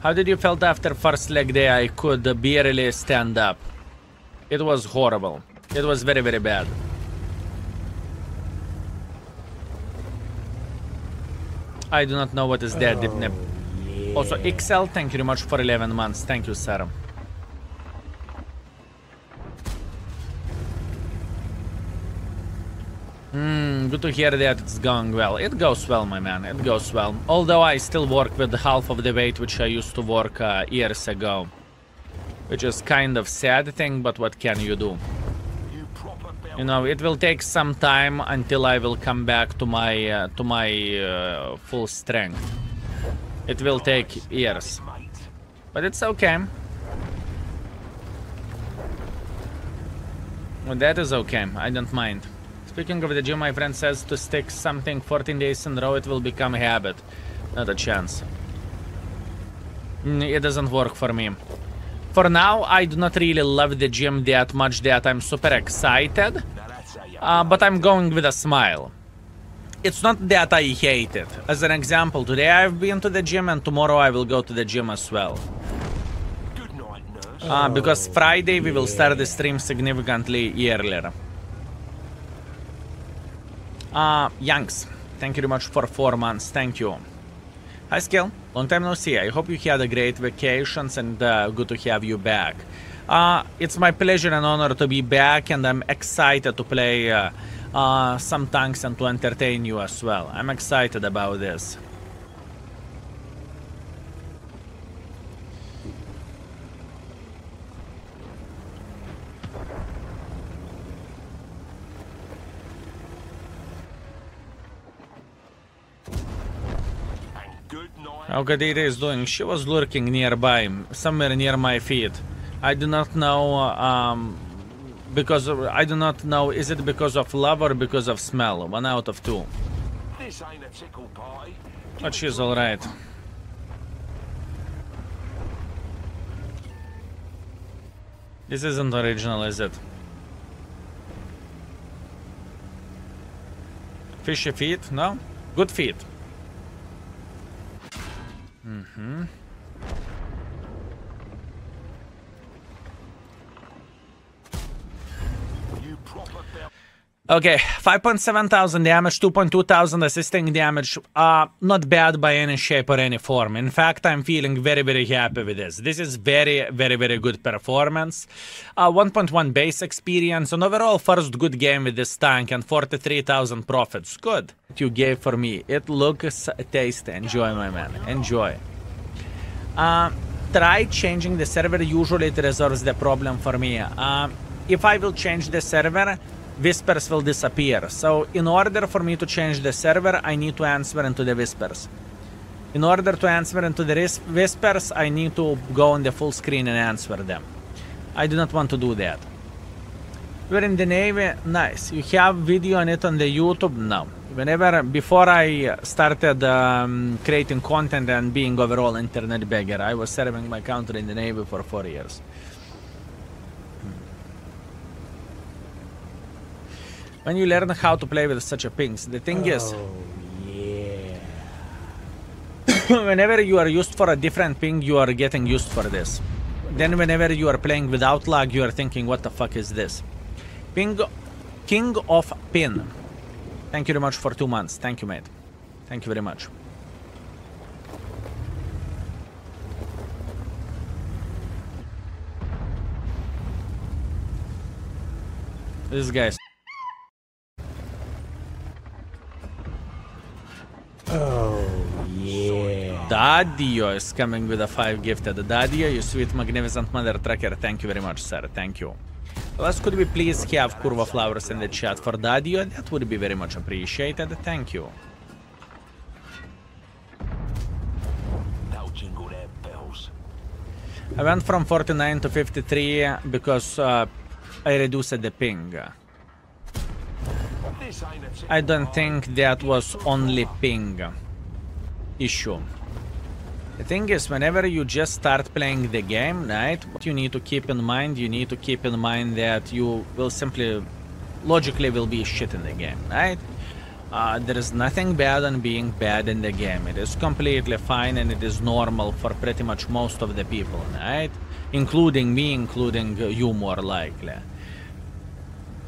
How did you felt after first leg day I could barely stand up? It was horrible. It was very very bad. I do not know what is that. Oh, Also, yeah. XL, thank you very much for 11 months. Thank you, sir. Good to hear that it's going well. It goes well, my man. It goes well. Although I still work with half of the weight which I used to work uh, years ago. Which is kind of sad thing, but what can you do? You know, it will take some time until I will come back to my uh, to my uh, full strength. It will take years, but it's okay. Well, that is okay. I don't mind. Speaking of the gym, my friend says to stick something 14 days in a row, it will become a habit. Not a chance. Mm, It doesn't work for me. For now, I do not really love the gym that much that I'm super excited. Now that's how you Uh, but I'm going with a smile. It's not that I hate it. As an example, today I've been to the gym and tomorrow I will go to the gym as well. Good night, nurse. Uh, because Friday we will start the stream significantly earlier. Uh, Yanks, thank you very much for four months. Thank you. Hi, Skill. Long time no see. I hope you had a great vacations and uh, good to have you back. Uh, it's my pleasure and honor to be back, and I'm excited to play uh, uh, some tanks and to entertain you as well. I'm excited about this. And good night. How Gadita is doing? She was lurking nearby, somewhere near my feet. I do not know, um, because of, I do not know, is it because of love or because of smell? One out of two. This ain't a tickle party. But she's alright. This isn't original, is it? Fishy feet? No? Good feet. Proper. Okay, 5.7 thousand damage, 2.2 thousand assisting damage. Uh, not bad by any shape or any form. In fact, I'm feeling very, very happy with this. This is very, very, very good performance. Uh, 1.1 base experience. An overall first good game with this tank and 43,000 profits. Good. You gave for me. It looks tasty. Enjoy, my man. Enjoy. Uh, try changing the server. Usually it resolves the problem for me. Uh, if I will change the server, whispers will disappear. So in order for me to change the server, I need to answer into the whispers. In order to answer into the whispers, I need to go on the full screen and answer them. I do not want to do that. We're in the Navy, nice. You have video on it on the YouTube? No. Whenever, before I started um, creating content and being overall internet beggar, I was serving my country in the Navy for four years. when you learn how to play with such a pings. The thing oh, is, yeah. whenever you are used for a different ping, you are getting used for this. Then whenever you are playing without lag, you are thinking, what the fuck is this? Ping, King of Pin. Thank you very much for two months. Thank you, mate. Thank you very much. This guy's Oh, yeah. Dadio is coming with a 5 gifted. Dadio, you sweet magnificent mother tracker. Thank you very much, sir. Thank you. Plus, could we please have Curva flowers in the chat for Dadio? That would be very much appreciated. Thank you. I went from 49 to 53 because uh, I reduced the ping. I don't think that was only ping issue. The thing is, whenever you just start playing the game, right, what you need to keep in mind, you need to keep in mind that you will simply, logically will be shit in the game, right? Uh, there is nothing bad on being bad in the game. It is completely fine and it is normal for pretty much most of the people, right? Including me, including you more likely.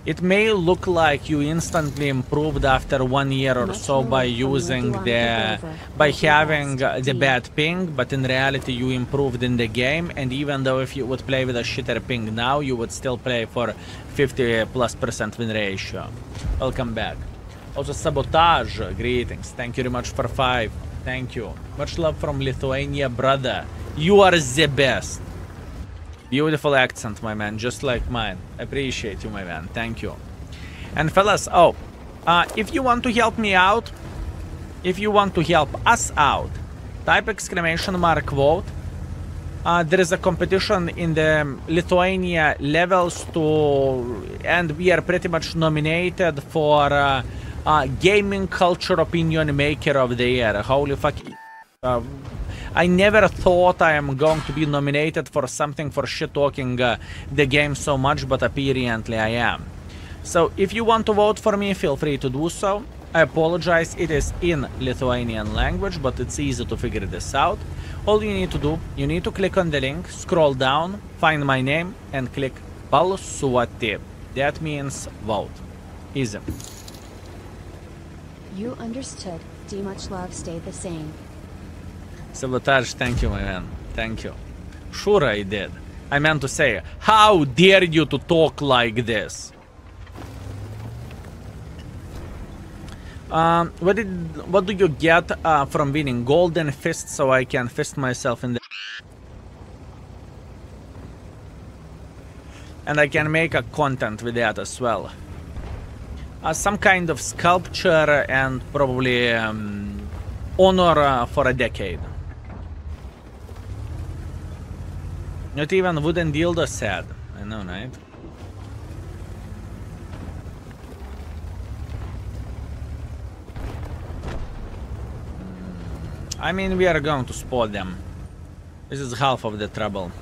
It may look like you instantly improved after one year or so by using the by having the bad ping, but in reality you improved in the game and even though if you would play with a shitter ping now, you would still play for 50 plus percent win ratio. Welcome back. Also sabotage, greetings. Thank you very much for five. Thank you. Much love from Lithuania, brother. You are the best. Beautiful accent, my man, just like mine. Appreciate you, my man. Thank you. And fellas, oh, uh, if you want to help me out, if you want to help us out, type exclamation mark vote. Uh, there is a competition in the Lithuania levels to, and we are pretty much nominated for uh, uh, gaming culture opinion maker of the year. Holy fuck! I never thought I am going to be nominated for something for shit talking uh, the game so much, but apparently I am. So if you want to vote for me, feel free to do so. I apologize, it is in Lithuanian language, but it's easy to figure this out. All you need to do, you need to click on the link, scroll down, find my name, and click Balsuoti. That means vote. Easy. You understood. Do much love stay the same. Sabotage, thank you, my man. Thank you. Sure I did. I meant to say, how dare you to talk like this? Um, what did, what do you get uh, from winning golden fist so I can fist myself in the and I can make a content with that as well. Uh, some kind of sculpture and probably um, honor uh, for a decade. Not even wooden dildo sad. I know, right? Hmm, I mean, we are going to spot them. This is half of the trouble.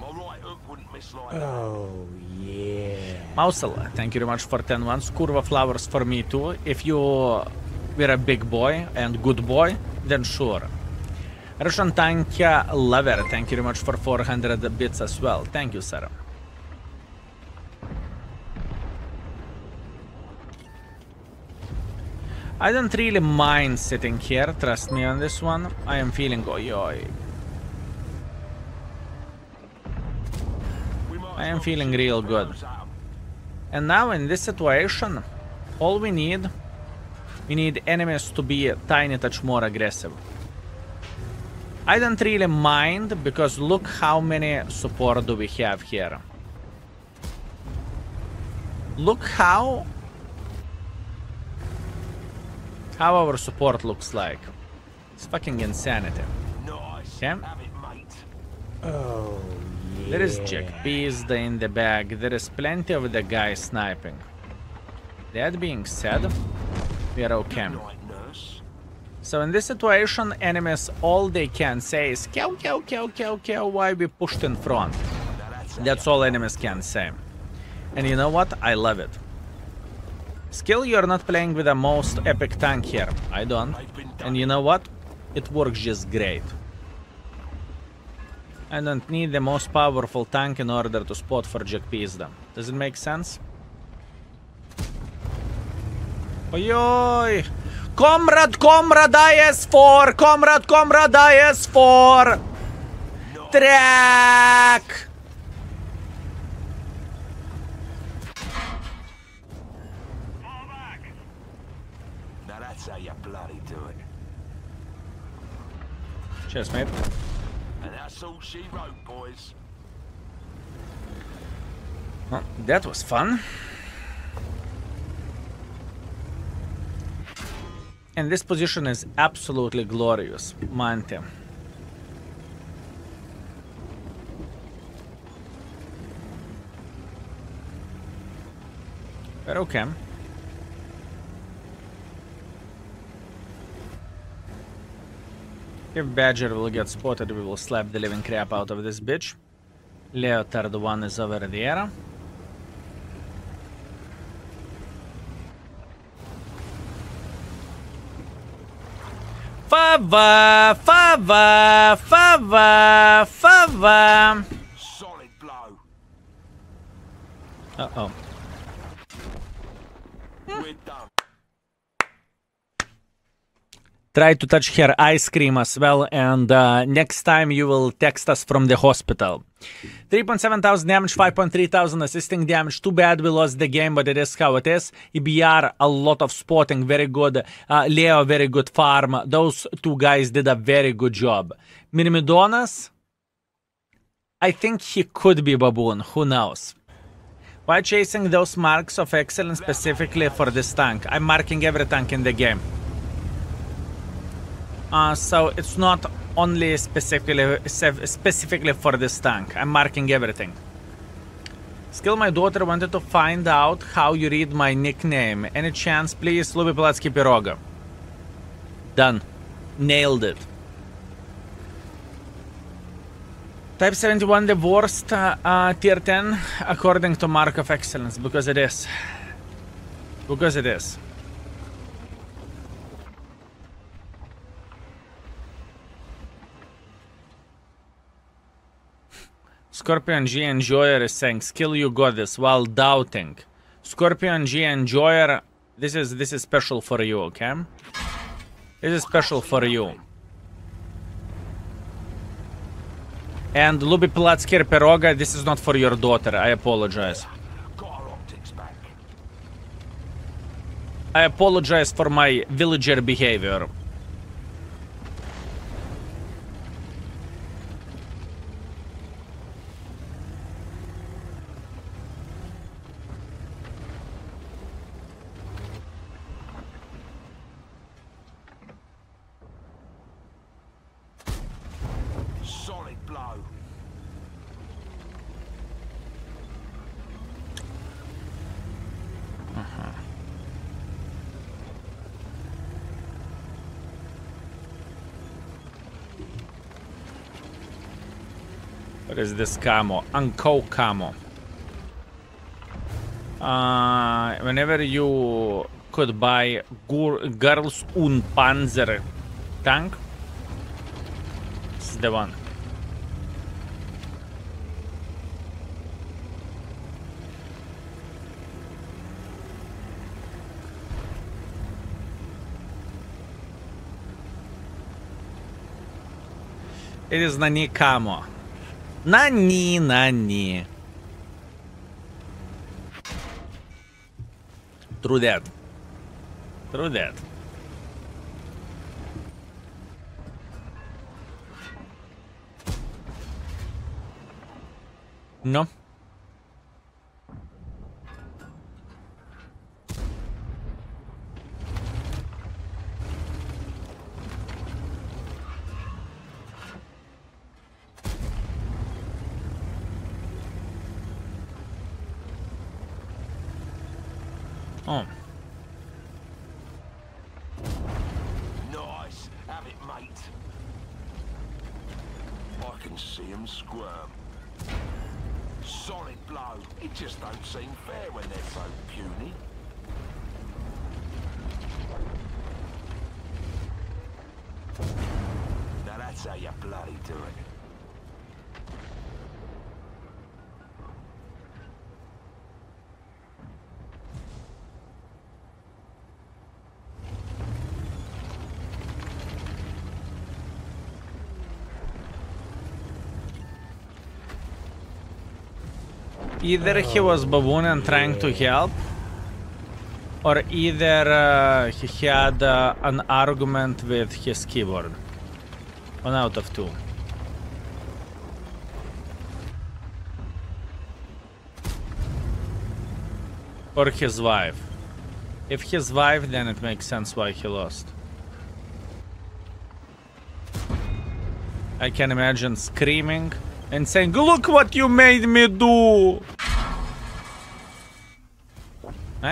My right hook wouldn't miss like that. Oh, yeah. Mausel, thank you very much for 10 ones. Curva flowers for me too. If you were a big boy and good boy, then sure. Russian Tanka Lever, thank you very much for 400 bits as well. Thank you, Sarah. I don't really mind sitting here, trust me on this one. I am feeling oi oi. I am feeling real good. And now in this situation, all we need, we need enemies to be a tiny touch more aggressive. I don't really mind because look how many support do we have here. Look how how our support looks like. It's fucking insanity. Nice. Yeah. Have it, mate. Oh, yeah. There is chickpeas in the bag. There is plenty of the guys sniping. That being said, we are okay. So in this situation, enemies all they can say is "Kill, kill, kill, kill, kill." Why we pushed in front? That's all enemies can say. And you know what? I love it. Skill, you're not playing with the most epic tank here. I don't. And you know what? It works just great. I don't need the most powerful tank in order to spot for Jackpiece them. Does it make sense? Oi! Comrade, comrade IS4! Comrade, comrade IS4! Track! Now that's how you bloody do it. Cheers, mate. And that's all she wrote, boys. Well, that was fun. And this position is absolutely glorious, Monte. But okay. If Badger will get spotted, we will slap the living crap out of this bitch. Leotard one is over the there. Fava, fava, fava, fava. Solid blow. Uh oh. We're done. Try to touch her ice cream as well, and uh, next time you will text us from the hospital. 3.7 thousand damage, 5.3 thousand assisting damage. Too bad we lost the game, but it is how it is. EBR, a lot of spotting, very good. Uh, Leo, very good farm. Those two guys did a very good job. Myrmidonas, I think he could be Baboon, who knows. Why chasing those marks of excellence specifically for this tank? I'm marking every tank in the game. Uh, so it's not only specifically specifically for this tank. I'm marking everything. Skill, my daughter wanted to find out how you read my nickname. Any chance, please? Lubi Palatsky Piroga. Done. Nailed it. Type 71 the worst uh, uh, tier 10 according to Mark of Excellence because it is. Because it is. Scorpion G Enjoyer is saying skill you this while doubting. Scorpion G Enjoyer this is this is special for you, okay? This is special for you. And Lubi Platskir Peroga, this is not for your daughter. I apologize. I apologize for my villager behavior. Where is this camo? Unco camo. Uh, whenever you could buy Girls und Panzer tank, this is the one. It is Nani Kamo. Nani, Nani. True that. True that. No. Oh. Nice. Have it, mate. I can see him squirm. Solid blow. It just don't seem fair when they're so puny. Now that's how you bloody do it. Either he was baboon and trying to help, or either uh, he had uh, an argument with his keyboard. One out of two. Or his wife. If his wife, then it makes sense why he lost. I can imagine screaming and saying, Look what you made me do!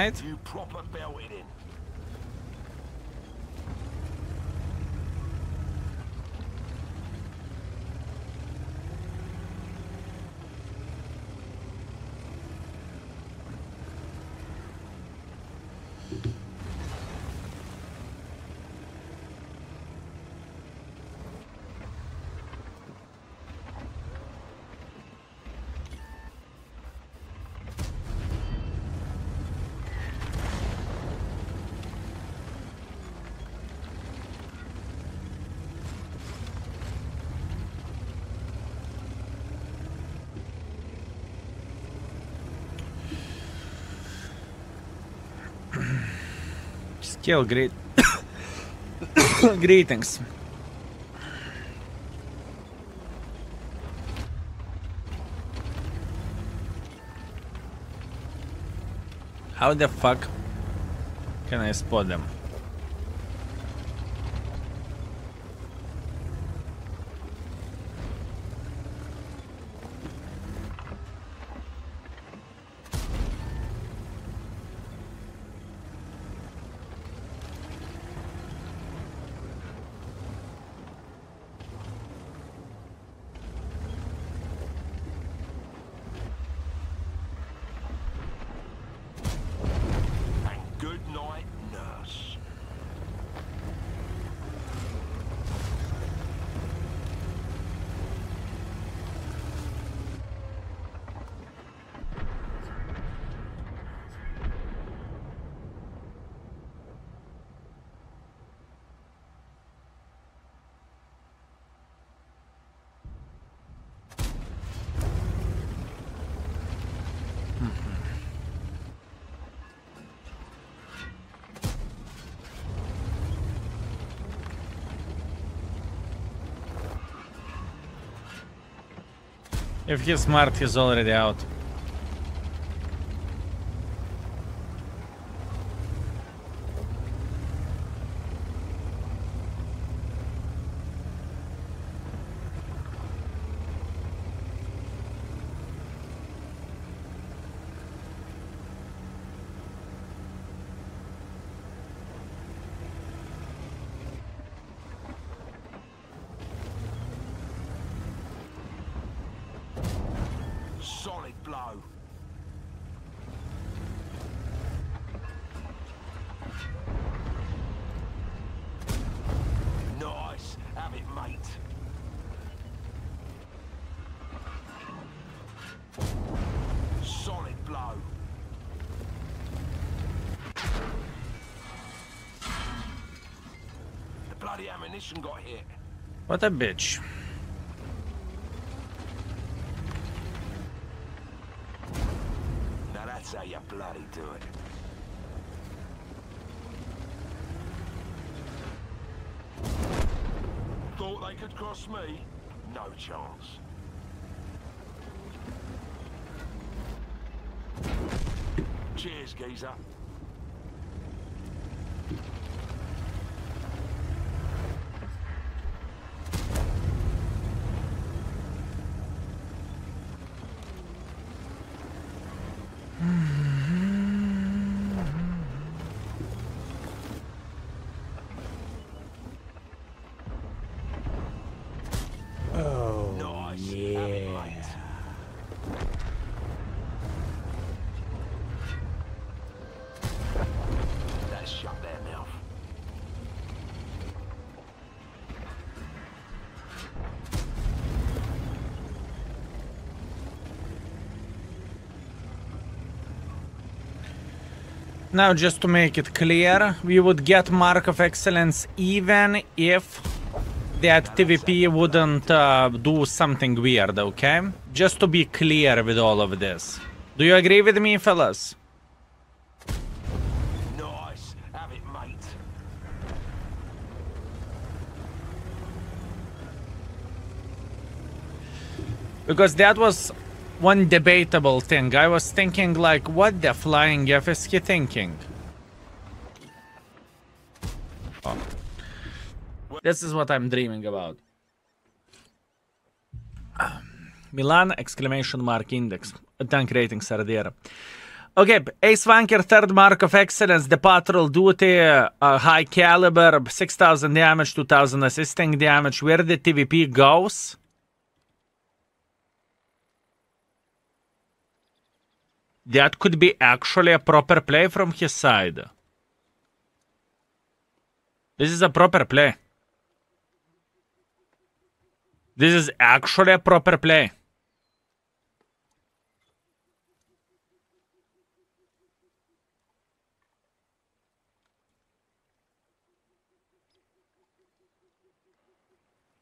Right? You proper belted in. Skill great. Greetings. How the fuck can I spot them? And good night, nurse. If he's smart, he's already out. What a bitch. Now that's how you bloody do it. Thought they could cross me? No chance. Cheers, geezer. Now, just to make it clear, we would get Mark of Excellence even if that TVP wouldn't uh, do something weird, okay? Just to be clear with all of this. Do you agree with me, fellas? Nice. Have it, mate. Because that was one debatable thing. I was thinking, like, what the flying F is he thinking? Oh. This is what I'm dreaming about. Milan exclamation mark index. Tank ratings are there. Okay, Ace Tanker, third mark of excellence, the patrol duty, uh, high caliber, 6000 damage, 2000 assisting damage. Where the TVP goes? That could be actually a proper play from his side. This is a proper play. This is actually a proper play.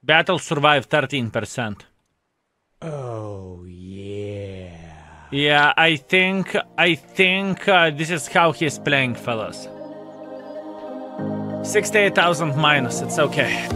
Battle survive 13%. Oh. Yeah, I think I think uh, this is how he's playing, fellas. 68,000 minus, it's okay.